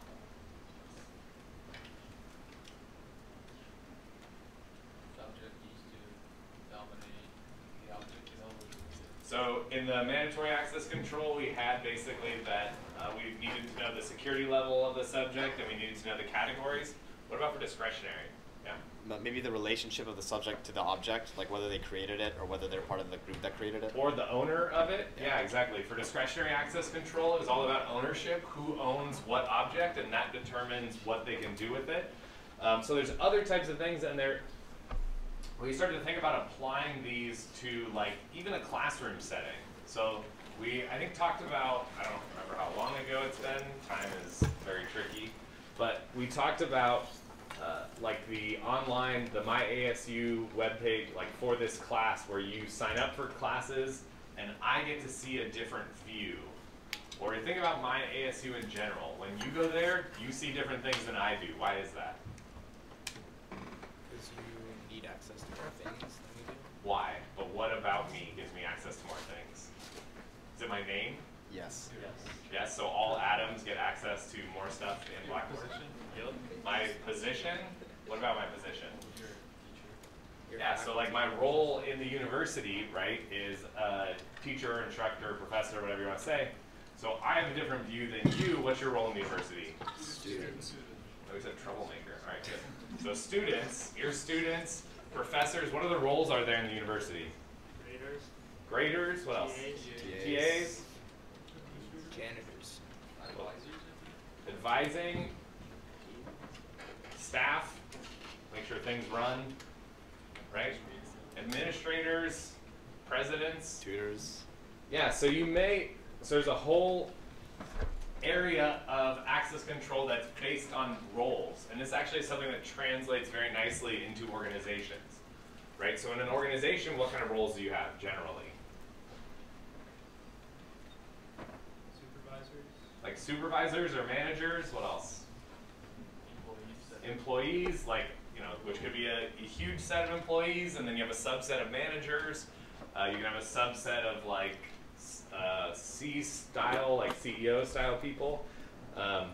Subject used to dominate the object in other words. So in the mandatory access control, we had basically that uh, we needed to know the security level of the subject and we needed to know the categories. What about for discretionary? Yeah. Maybe the relationship of the subject to the object, like whether they created it or whether they're part of the group that created it. Or the owner of it? Yeah, exactly. For discretionary access control, it was all about ownership, who owns what object, and that determines what they can do with it. Um, so there's other types of things, and there, we started to think about applying these to like even a classroom setting. So we, I think, talked about, I don't remember how long ago it's been, time is very tricky, but we talked about uh, like the online, the My ASU webpage, like for this class where you sign up for classes and I get to see a different view. Or think about My ASU in general. When you go there, you see different things than I do. Why is that? because you need access to more things than we do. Why? But what about me gives me access to more things? Is it my name? Yes. Yes, Yes, so all atoms get access to more stuff in Blackboard. My position? What about my position? Your teacher. Yeah, so like my role in the university, right, is a teacher, instructor, professor, whatever you want to say. So I have a different view than you. What's your role in the university? Students. Oh, he said troublemaker. All right, good. So students, your students, professors, what other roles are there in the university? Graders, Graders, what else? TAs, TAs, Janitors. Advisors. advising, staff, make sure things run, right? Administrators, presidents. Tutors. Yeah, so you may, so there's a whole area of access control that's based on roles. And this actually is something that translates very nicely into organizations, right? So in an organization, what kind of roles do you have generally? supervisors, Like supervisors or managers, what else? Employees. employees, like, you know, which could be a, a huge set of employees, and then you have a subset of managers. Uh, you can have a subset of like uh, C style, like CEO style people. Um,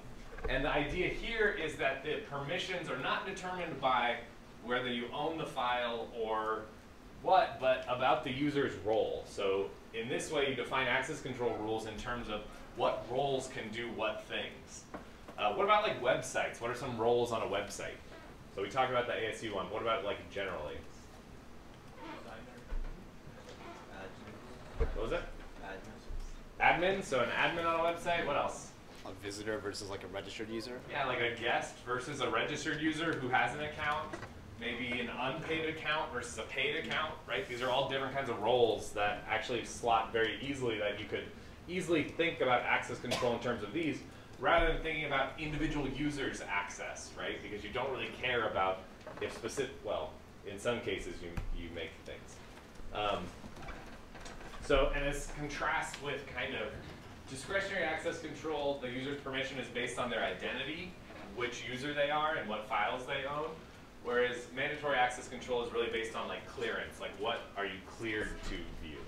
and the idea here is that the permissions are not determined by whether you own the file or what, but about the user's role. So in this way, you define access control rules in terms of what roles can do what things. Uh, what about like websites? What are some roles on a website? So we talked about the ASU one. What about like generally? What was it? Admin. So an admin on a website. What else? A visitor versus like a registered user. Yeah, like a guest versus a registered user who has an account. Maybe an unpaid account versus a paid account, right? These are all different kinds of roles that actually slot very easily that you could easily think about access control in terms of these rather than thinking about individual users' access, right? Because you don't really care about if specific, well, in some cases you, you make things. Um, so, and as contrast with kind of discretionary access control, the user's permission is based on their identity, which user they are and what files they own. Whereas mandatory access control is really based on like clearance, like what are you cleared to view.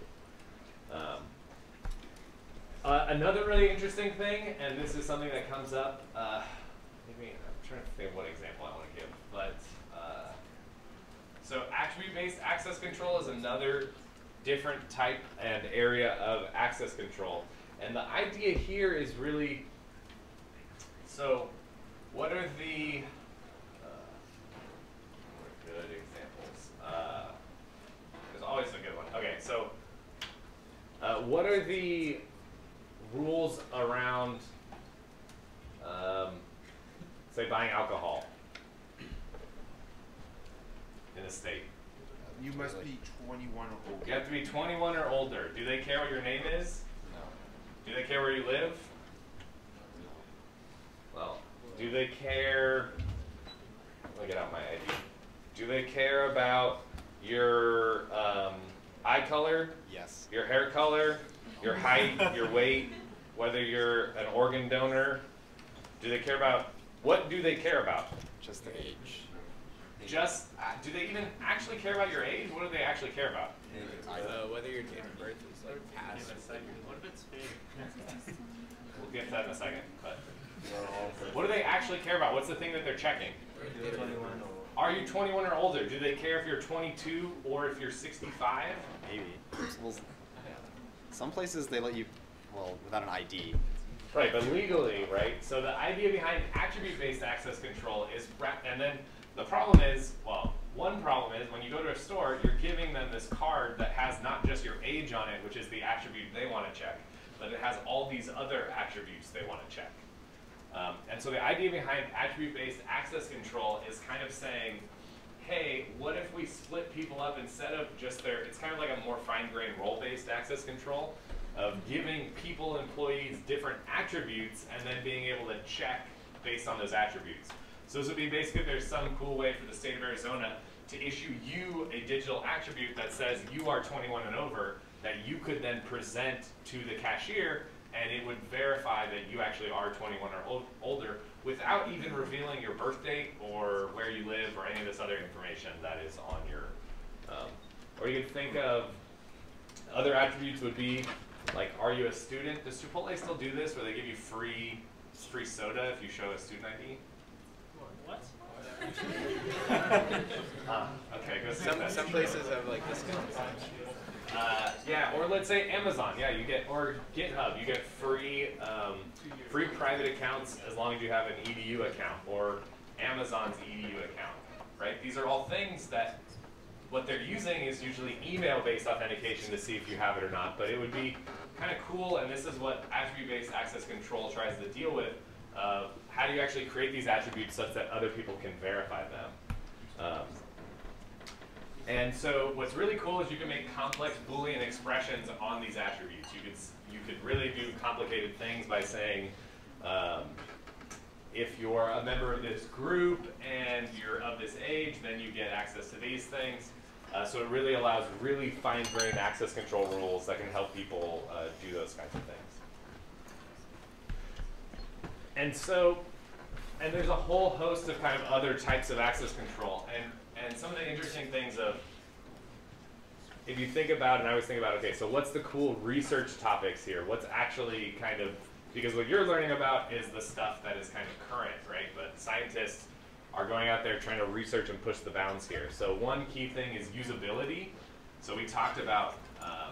Um, Uh, another really interesting thing, and this is something that comes up. Uh, maybe I'm trying to think of what example I want to give, but uh, so attribute-based access control is another different type and area of access control, and the idea here is really so. What are the uh, good examples? Uh, there's always a good one. Okay, so uh, what are the rules around, um, say, buying alcohol in a state? You must be 21 or older. You have to be 21 or older. Do they care what your name is? No. Do they care where you live? Well, do they care? Let me get out my ID. Do they care about your um, eye color, Yes. your hair color, your height, your weight, whether you're an organ donor? Do they care about what do they care about? Just the age. Just uh, do they even actually care about your age? What do they actually care about? Uh, whether your date of birth is like past. What if it's fake? We'll get to that in a second. But what do they actually care about? What's the thing that they're checking? You're 21 or Are you 21 or older? Do they care if you're 22 or if you're 65? Maybe. Well, some places they let you, well, without an ID. Right, but legally, right? So the idea behind attribute-based access control is, and then the problem is, well, one problem is when you go to a store, you're giving them this card that has not just your age on it, which is the attribute they want to check, but it has all these other attributes they want to check. Um, and so the idea behind attribute-based access control is kind of saying, hey, what if we split people up instead of just their, it's kind of like a more fine-grained role-based access control of giving people, employees, different attributes and then being able to check based on those attributes. So this would be basically there's some cool way for the state of Arizona to issue you a digital attribute that says you are 21 and over that you could then present to the cashier and it would verify that you actually are 21 or ol- older without even revealing your birth date or where you live or any of this other information that is on your. Um, or you could think of other attributes would be like, are you a student? Does Chipotle still do this where they give you free free soda if you show a student ID? What? Ah, okay, go see Some that's some places have like discounts. Uh, yeah, or let's say Amazon. Yeah, you get or GitHub. You get free um, free private accounts as long as you have an edu account or Amazon's edu account. Right? These are all things that what they're using is usually email-based authentication to see if you have it or not. But it would be kind of cool, and this is what attribute-based access control tries to deal with. Uh, how do you actually create these attributes such that other people can verify them? Um, and so what's really cool is you can make complex Boolean expressions on these attributes. You could, you could really do complicated things by saying, um, if you're a member of this group and you're of this age, then you get access to these things. Uh, so it really allows really fine-grained access control rules that can help people uh, do those kinds of things. And so, and there's a whole host of kind of other types of access control. And, and some of the interesting things of, if you think about, and I always think about, okay, so what's the cool research topics here? What's actually kind of, because what you're learning about is the stuff that is kind of current, right? But scientists are going out there trying to research and push the bounds here. So one key thing is usability. So we talked about, um,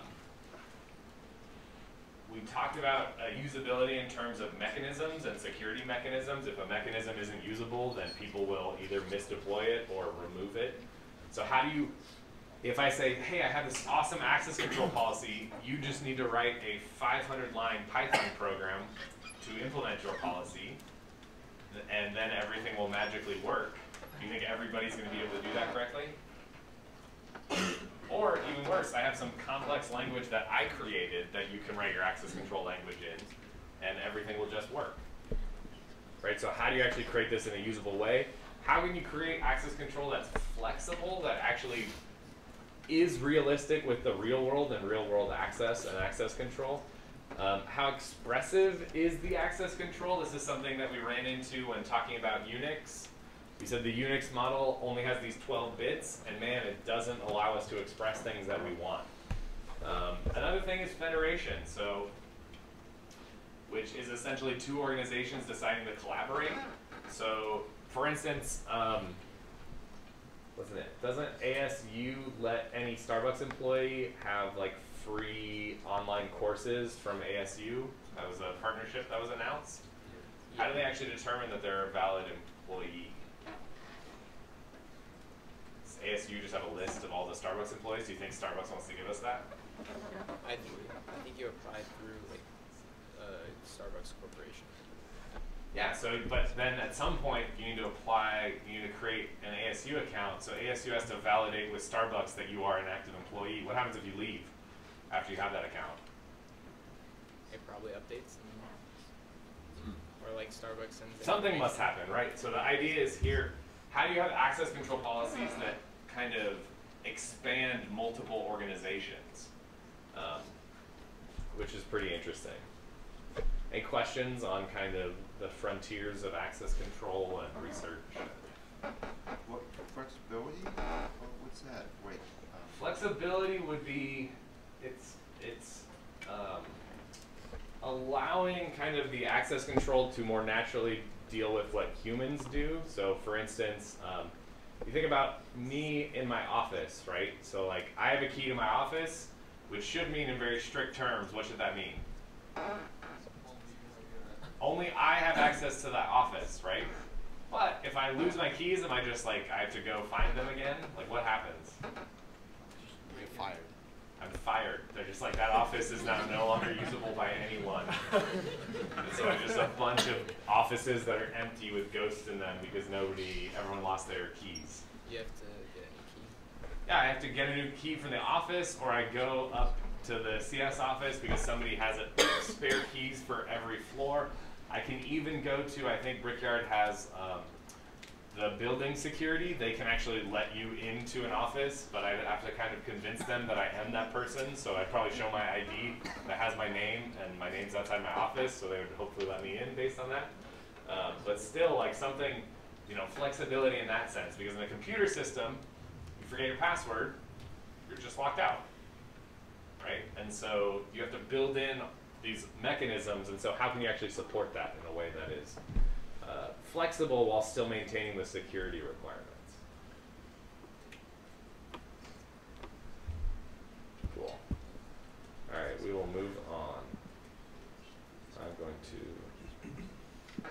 we talked about uh, usability in terms of mechanisms and security mechanisms. If a mechanism isn't usable, then people will either misdeploy it or remove it. So how do you, if I say, hey, I have this awesome access control policy, you just need to write a 500 line Python program to implement your policy, and then everything will magically work. Do you think everybody's going to be able to do that correctly? Or even worse, I have some complex language that I created that you can write your access control language in, and everything will just work. Right? So how do you actually create this in a usable way? How can you create access control that's flexible, that actually is realistic with the real world and real world access and access control? Um, how expressive is the access control? This is something that we ran into when talking about Unix. We said the Unix model only has these 12 bits, and man, it doesn't allow us to express things that we want. Um, another thing is federation. So which is essentially two organizations deciding to collaborate. So, for instance, um, wasn't it? Doesn't ASU let any Starbucks employee have like free online courses from ASU? That was a partnership that was announced. How do they actually determine that they're a valid employee? Does ASU just have a list of all the Starbucks employees? Do you think Starbucks wants to give us that? I think I think you apply through like uh, Starbucks Corporation. Yeah, so, but then at some point, you need to apply, you need to create an ASU account. So ASU has to validate with Starbucks that you are an active employee. What happens if you leave after you have that account? It probably updates and or like Starbucks sends. it. Something must happen, right? So the idea is here, how do you have access control policies that kind of expand multiple organizations? Um, which is pretty interesting. Any questions on kind of the frontiers of access control and research? What, flexibility? What's that? Wait. Um, Flexibility would be it's it's um, allowing kind of the access control to more naturally deal with what humans do. So, for instance, um, you think about me in my office, right? So, like, I have a key to my office, which should mean in very strict terms. What should that mean? Only I have access to that office, right? But if I lose my keys, am I just like I have to go find them again? Like, what happens? You're fired. I'm fired. They're just like that office is now no longer usable by anyone. and so it's just a bunch of offices that are empty with ghosts in them because nobody, everyone lost their keys. You have to get a key. Yeah, I have to get a new key from the office, or I go up to the CS office because somebody has a spare keys for every floor. I can even go to, I think Brickyard has um, the building security. They can actually let you into an office, but I have to kind of convince them that I am that person. So I'd probably show my ID that has my name, and my name's outside my office, so they would hopefully let me in based on that. Um, but still, like something, you know, flexibility in that sense, because in a computer system, you forget your password, you're just locked out, right? And so you have to build in these mechanisms, and so how can you actually support that in a way that is flexible while still maintaining the security requirements? Cool. All right, we will move on. I'm going to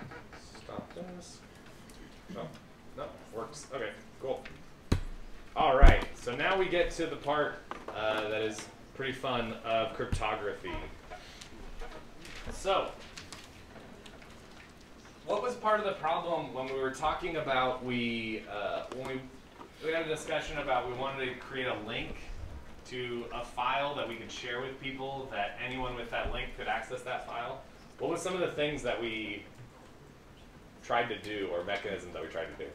stop this. Oh, no, works. Okay, cool. All right, so now we get to the part uh, that is pretty fun of cryptography. So, what was part of the problem when we were talking about we uh, when we we had a discussion about we wanted to create a link to a file that we could share with people that anyone with that link could access that file. What was some of the things that we tried to do or mechanisms that we tried to do?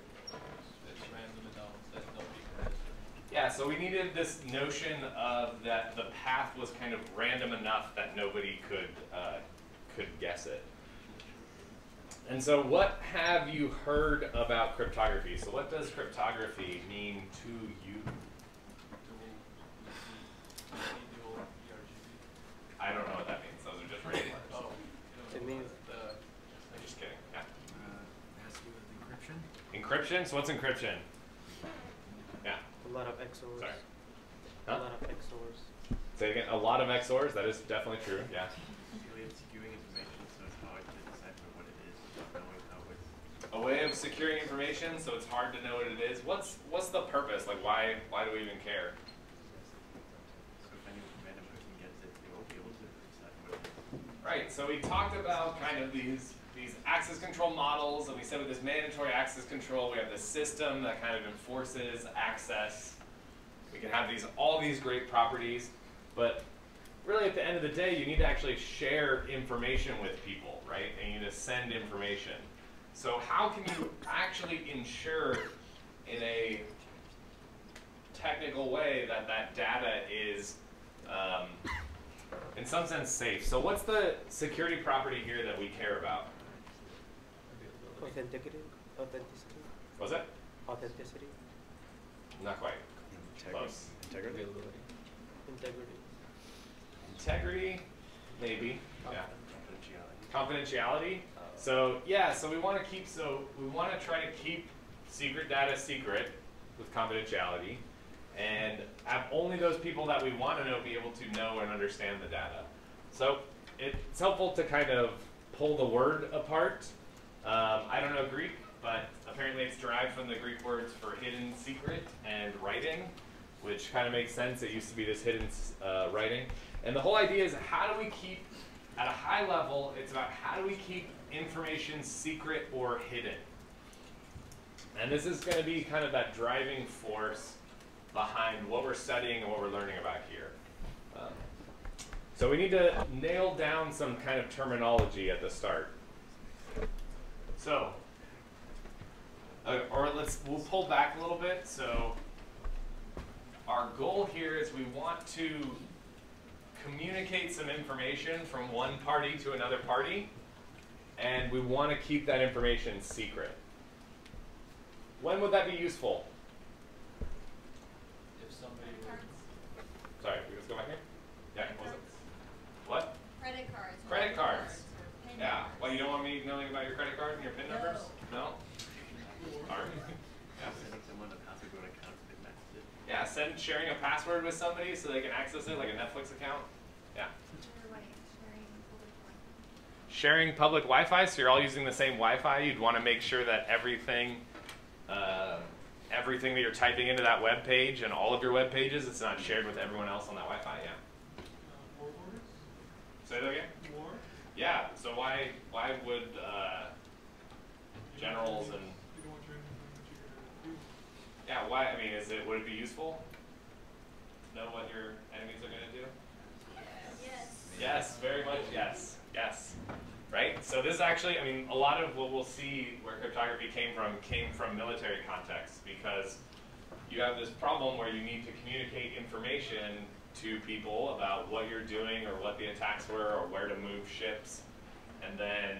It's random enough that nobody can register. Yeah, so we needed this notion of that the path was kind of random enough that nobody could uh, could guess it. And so, what have you heard about cryptography? So, what does cryptography mean to you? I don't know what that means. Those are just random letters. Oh, It means- I'm just kidding. Yeah. Uh, has to do with encryption. Encryption. So, what's encryption? Yeah. A lot of XORs. Sorry. A lot of XORs. Say it again. A lot of XORs. That is definitely true. Yeah. Really, it's skewing information, so it's hard to decipher what it is without knowing how it's. A way of securing information, so it's hard to know what it is. What's what's the purpose? Like, why why do we even care? So if any random person gets it, they won't be able to decipher what it is. Right, so we talked about kind of these these access control models, and we said with this mandatory access control, we have this system that kind of enforces access. We can have these all these great properties, but really at the end of the day, you need to actually share information with people, right? And you need to send information. So how can you actually ensure in a technical way that that data is um, in some sense safe. So what's the security property here that we care about? Authenticity. Authenticity. Was it? Authenticity. Not quite. Integrity. Close. Integrity. Availability. Integrity. Integrity, maybe. Yeah. Confidentiality. confidentiality. So yeah, so we want to keep so we want to try to keep secret data secret with confidentiality, and have only those people that we want to know be able to know and understand the data. So it's helpful to kind of pull the word apart. Um, I don't know Greek, but apparently it's derived from the Greek words for hidden secret and writing, which kind of makes sense. It used to be this hidden uh, writing. And the whole idea is how do we keep, at a high level, it's about how do we keep information secret or hidden. And this is going to be kind of that driving force behind what we're studying and what we're learning about here. Um, so we need to nail down some kind of terminology at the start. So, uh, or let's, we'll pull back a little bit. So our goal here is we want to communicate some information from one party to another party, and we want to keep that information secret. When would that be useful? If somebody were, Sorry, we just go back here? Yeah, what was? What? Credit cards. Credit cards. or Yeah. numbers. Well, you don't want me knowing about your credit card and your PIN numbers? No? Alright. Yeah. Sending someone a password to an account if they messed it. Yeah, send sharing a password with somebody so they can access it, like a Netflix account. Yeah. Sharing public Wi-Fi. Sharing public Wi-Fi, so you're all using the same Wi-Fi. You'd want to make sure that everything, uh, everything that you're typing into that web page and all of your web pages, it's not shared with everyone else on that Wi-Fi. Yeah. Uh. Say that again. War? Yeah. So why why would uh, generals and You don't want your enemy to know what you're gonna do. yeah why? I mean, is it would it be useful? to Know what your enemies are going to do. Yes. Very much yes. Yes. Right? So this is actually, I mean, a lot of what we'll see where cryptography came from came from military context because you have this problem where you need to communicate information to people about what you're doing or what the attacks were or where to move ships. And then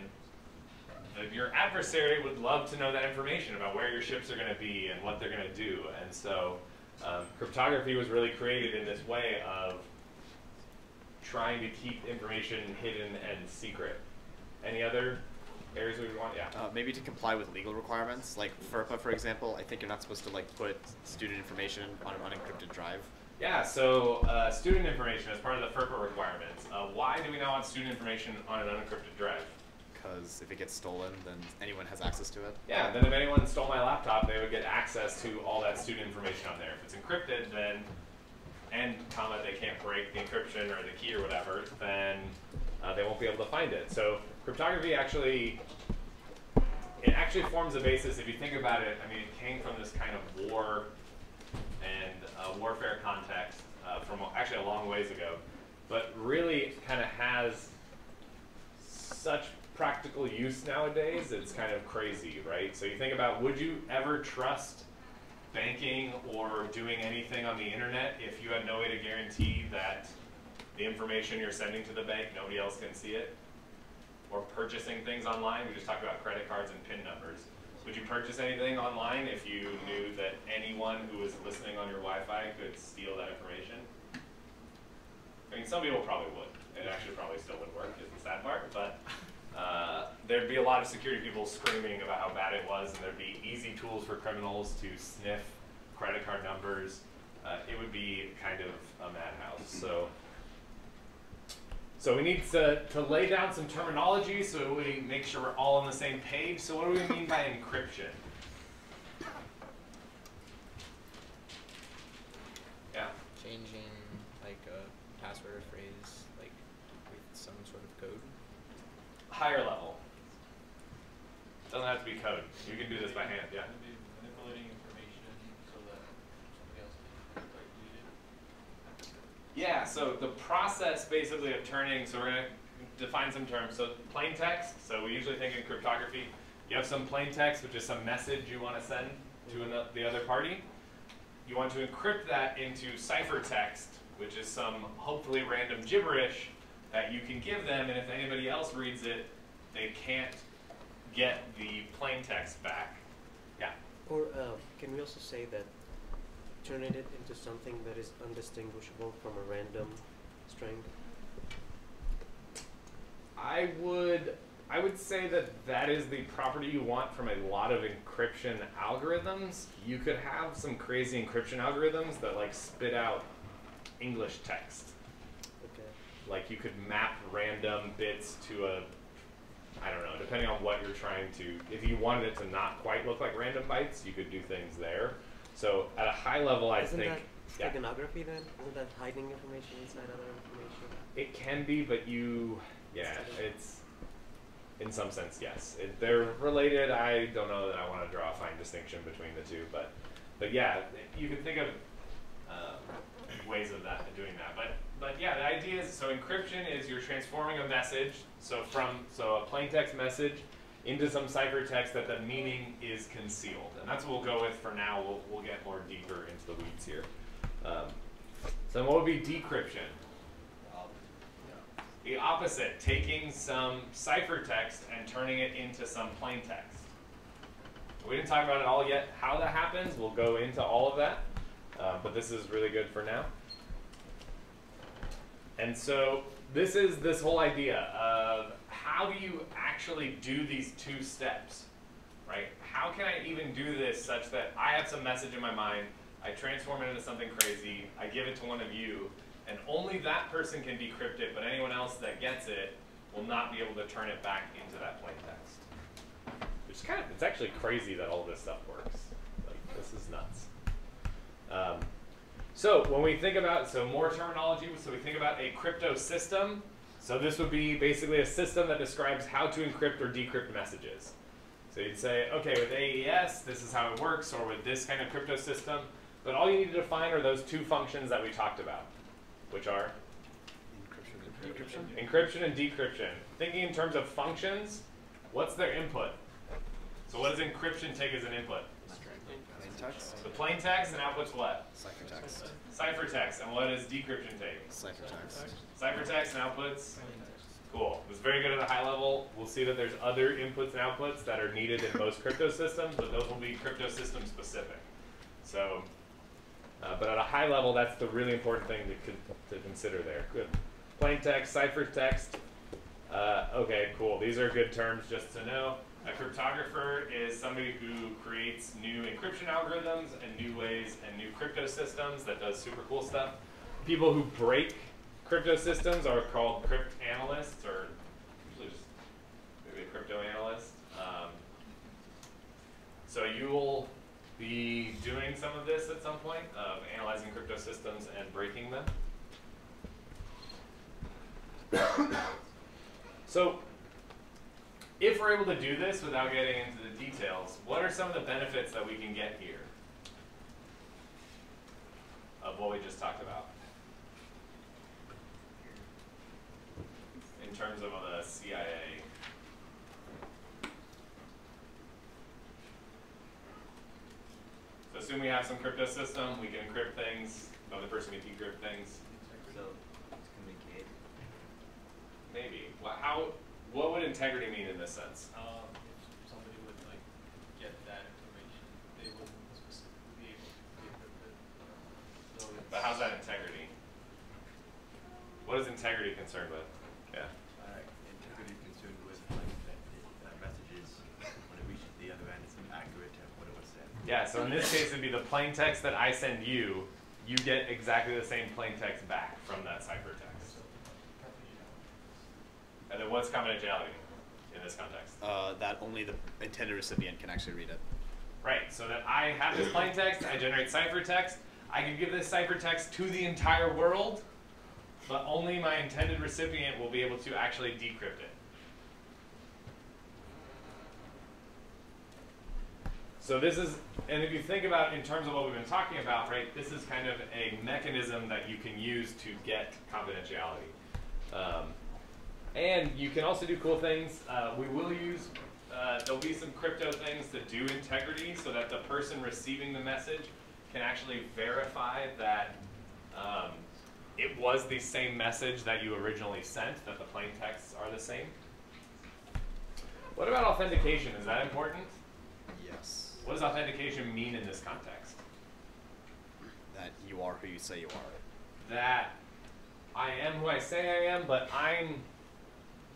the, your adversary would love to know that information about where your ships are going to be and what they're going to do. And so um, cryptography was really created in this way of trying to keep information hidden and secret. Any other areas we want? Yeah. Uh, maybe to comply with legal requirements, like FERPA, for example. I think you're not supposed to like put student information on an unencrypted drive. Yeah, so uh, student information is part of the FERPA requirements. Uh, why do we not want student information on an unencrypted drive? Because if it gets stolen, then anyone has access to it. Yeah, then if anyone stole my laptop, they would get access to all that student information on there. If it's encrypted, then, and comma, they can't break the encryption or the key or whatever, then uh, they won't be able to find it. So cryptography actually, it actually forms a basis, if you think about it, I mean, it came from this kind of war and uh, warfare context uh, from actually a long ways ago, but really kind of has such practical use nowadays, it's kind of crazy, right? So you think about would you ever trust banking or doing anything on the internet if you had no way to guarantee that the information you're sending to the bank, nobody else can see it? Or purchasing things online, we just talked about credit cards and PIN numbers. Would you purchase anything online if you knew that anyone who was listening on your Wi-Fi could steal that information? I mean, some people probably would. It actually probably still would work, is the sad part, but uh, there'd be a lot of security people screaming about how bad it was, and there'd be easy tools for criminals to sniff credit card numbers. Uh, it would be kind of a madhouse. So, so we need to, to lay down some terminology so we make sure we're all on the same page. So what do we mean by encryption? Yeah. Changing like a password or phrase like with some sort of code. Higher level. Doesn't have to be code. You can do this by hand. Yeah. Manipulating information so that somebody else can read it. Yeah, so the process basically of turning, so we're going to define some terms. So plain text, so we usually think in cryptography, you have some plain text, which is some message you want to send to the other party. You want to encrypt that into ciphertext, which is some hopefully random gibberish that you can give them, and if anybody else reads it, they can't get the plain text back. Yeah. Or uh, can we also say that turning it into something that is undistinguishable from a random string? I would I would say that that is the property you want from a lot of encryption algorithms. You could have some crazy encryption algorithms that like spit out English text. Like you could map random bits to a, I don't know, depending on what you're trying to. If you wanted it to not quite look like random bytes, you could do things there. So at a high level, I Isn't think that yeah. steganography then? Isn't that hiding information inside other information? It can be, but you, yeah, it's in some sense, yes. It, they're related. I don't know that I want to draw a fine distinction between the two, but, but yeah, you can think of um, ways of that doing that. But, but yeah, the idea is so encryption is you're transforming a message. So from so a plain text message into some ciphertext that the meaning is concealed, and that's what we'll go with for now. We'll we'll get more deeper into the weeds here. Um, so what would be decryption? The opposite, taking some ciphertext and turning it into some plain text. We didn't talk about it all yet, how that happens. We'll go into all of that, uh, but this is really good for now. And so this is this whole idea of how do you actually do these two steps, right? How can I even do this such that I have some message in my mind, I transform it into something crazy, I give it to one of you, and only that person can decrypt it, but anyone else that gets it will not be able to turn it back into that plain text. Kind of, it's actually crazy that all this stuff works. Like, this is nuts. Um, so when we think about, so more terminology, so we think about a crypto system. So this would be basically a system that describes how to encrypt or decrypt messages. So you'd say, okay, with AES, this is how it works, or with this kind of crypto system. But all you need to define are those two functions that we talked about, which are Encryption. And encryption and decryption. Thinking in terms of functions, what's their input? So what does encryption take as an input? Text. The plain text and outputs what? Ciphertext. Ciphertext. And what does decryption take? Ciphertext. Ciphertext and outputs? Cool. It was very good at a high level. We'll see that there's other inputs and outputs that are needed in most crypto systems, but those will be crypto system specific. So, uh, but at a high level, that's the really important thing to, con- to consider there. Good. Plain text, ciphertext. Uh, okay, cool. These are good terms just to know. A cryptographer is somebody who creates new encryption algorithms and new ways and new crypto systems that does super cool stuff. People who break crypto systems are called crypt analysts or usually just maybe a crypto analyst. Um, so you will be doing some of this at some point of analyzing crypto systems and breaking them. so if we're able to do this without getting into the details, what are some of the benefits that we can get here of what we just talked about? In terms of the CIA. So assume we have some crypto system, we can encrypt things, the other person can decrypt things. So, it's communicate. Maybe. Wha- How, what would integrity mean in this sense? Um, if somebody would like get that information, they wouldn't specifically be able to decrypt it. So. But how's that integrity? What is integrity concerned with? Yeah. Uh, integrity concerned with like that the messages when it reaches the other end, it's accurate to what it was said. Yeah, so in this case, it'd be the plain text that I send you, you get exactly the same plain text back from that ciphertext. And then what's confidentiality in this context? Uh, that only the intended recipient can actually read it. Right, so that I have this plain text, I generate ciphertext, I can give this ciphertext to the entire world, but only my intended recipient will be able to actually decrypt it. So this is, and if you think about in terms of what we've been talking about, right, this is kind of a mechanism that you can use to get confidentiality. Um, and you can also do cool things. Uh, we will use, uh, there'll be some crypto things to do integrity so that the person receiving the message can actually verify that um, it was the same message that you originally sent, that the plain texts are the same. What about authentication? Is that important? Yes. What does authentication mean in this context? That you are who you say you are. That I am who I say I am, but I'm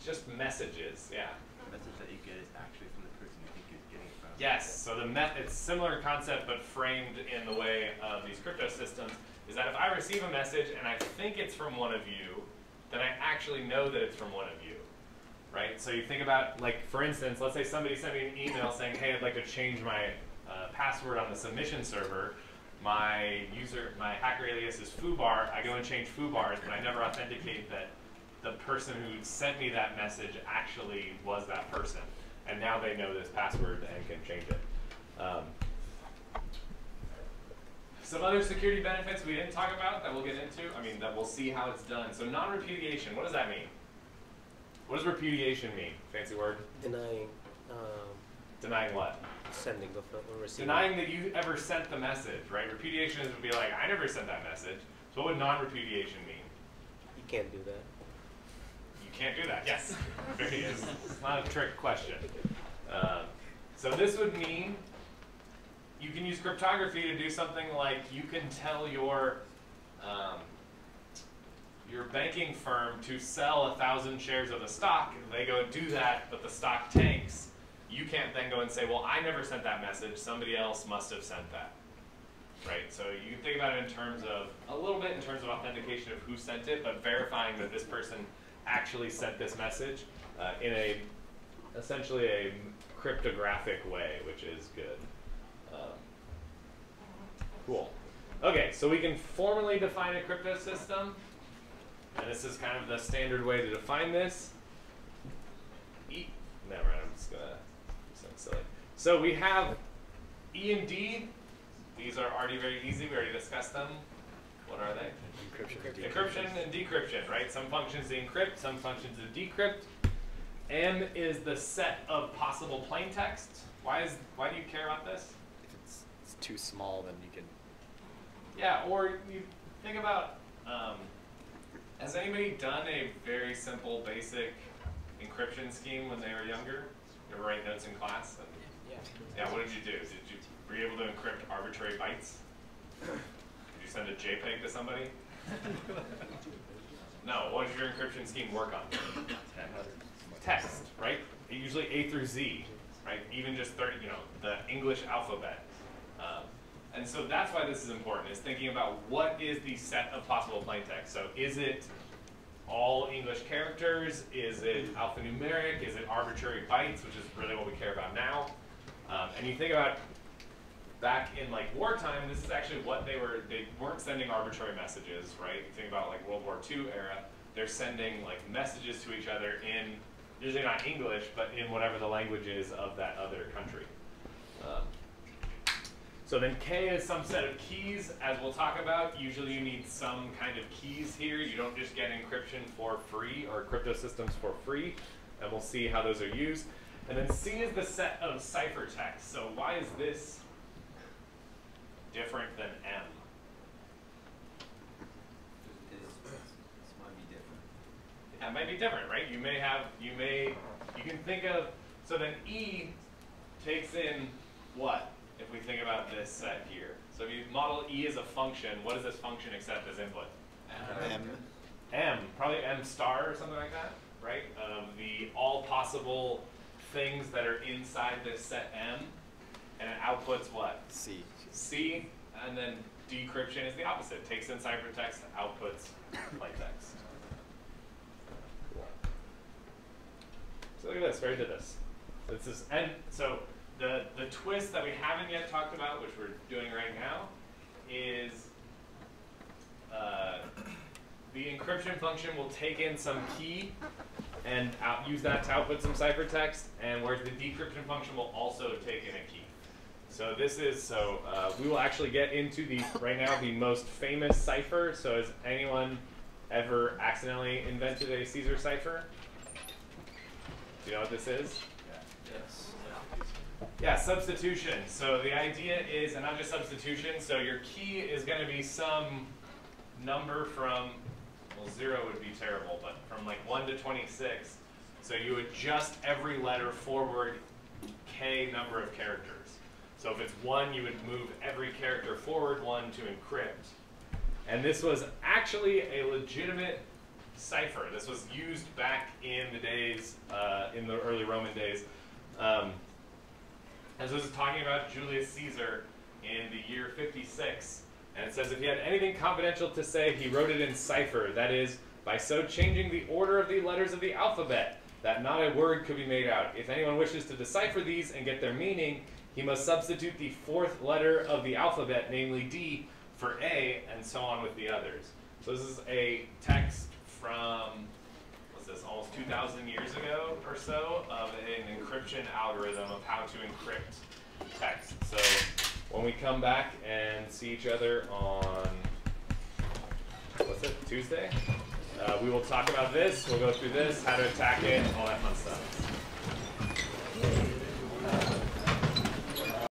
just messages, yeah. The message that you get is actually from the person you think you're getting it from. Yes, so the met it's similar concept but framed in the way of these crypto systems is that if I receive a message and I think it's from one of you, then I actually know that it's from one of you. Right? So you think about like for instance, let's say somebody sent me an email saying, "Hey, I'd like to change my uh, password on the submission server." My user, my hacker alias is foobar. I go and change foobars, but I never authenticate that the person who sent me that message actually was that person. And now they know this password and can change it. Um, some other security benefits we didn't talk about that we'll get into, I mean, that we'll see how it's done. So non-repudiation, what does that mean? What does repudiation mean? Fancy word? Denying um, Denying what? sending or receiving. Denying that you ever sent the message, right? Repudiation is would be like, I never sent that message. So what would non-repudiation mean? You can't do that. Can't do that. Yes. It's not a trick question. Um, so this would mean you can use cryptography to do something like you can tell your um, your banking firm to sell a thousand shares of the stock. They go and do that, but the stock tanks. You can't then go and say, "Well, I never sent that message. Somebody else must have sent that." Right. So you can think about it in terms of a little bit in terms of authentication of who sent it, but verifying that this person actually sent this message uh, in a essentially a cryptographic way, which is good. Um, cool. Okay, so we can formally define a crypto system, and this is kind of the standard way to define this. E, never mind. I'm just gonna do something silly. So we have E and D. These are already very easy. We already discussed them. What are they? Encryption. Encryption and decryption, right? Some functions encrypt, some functions decrypt. M is the set of possible plain text. Why is why do you care about this? If it's, it's too small, then you can. Yeah, or you think about um, has anybody done a very simple, basic encryption scheme when they were younger? You ever write notes in class? And, Yeah. yeah, what did you do? Did you were you able to encrypt arbitrary bytes? You send a JPEG to somebody? No. What does your encryption scheme work on? Text, right? Usually A through Z, right? Even just 30, you know, the English alphabet. Um, and so that's why this is important, is thinking about what is the set of possible plain text. So is it all English characters? Is it alphanumeric? Is it arbitrary bytes, which is really what we care about now? Um, and you think about back in like wartime, this is actually what they were, they weren't sending arbitrary messages, right? Think about like World War II era, they're sending like messages to each other in, usually not English, but in whatever the language is of that other country. Um, so then K is some set of keys, as we'll talk about. Usually you need some kind of keys here. You don't just get encryption for free or crypto systems for free, and we'll see how those are used. And then C is the set of ciphertext. So why is this different than M? This might be different. That might be different, right? You may have, you may, you can think of, so then E takes in what? If we think about this set here. So if you model E as a function, what does this function accept as input? M. M, probably M star or something like that, right? Of the all possible things that are inside this set M, and it outputs what? C. C, and then decryption is the opposite. Takes in ciphertext, outputs plaintext. Cool. So look at this, where did this? This is, and so the, the twist that we haven't yet talked about, which we're doing right now, is uh, the encryption function will take in some key and out, use that to output some ciphertext, and whereas the decryption function will also take in a key. So this is, so uh, we will actually get into the, right now, the most famous cipher. So has anyone ever accidentally invented a Caesar cipher? Do you know what this is? Yes. Yeah, substitution. So the idea is, and not just substitution, so your key is going to be some number from, well, zero would be terrible, but from like 1 to 26. So you adjust every letter forward k number of characters. So if it's 1, you would move every character forward 1 to encrypt. And this was actually a legitimate cipher. This was used back in the days, uh, in the early Roman days. Um, and this is talking about Julius Caesar in the year 56. And it says if he had anything confidential to say, he wrote it in cipher. That is, by so changing the order of the letters of the alphabet, that not a word could be made out. If anyone wishes to decipher these and get their meaning, he must substitute the fourth letter of the alphabet, namely D, for A, and so on with the others. So this is a text from, what's this, almost 2,000 years ago or so, of an encryption algorithm of how to encrypt text. So when we come back and see each other on, what's it, Tuesday? Uh, we will talk about this, we'll go through this, how to attack it, all that fun stuff.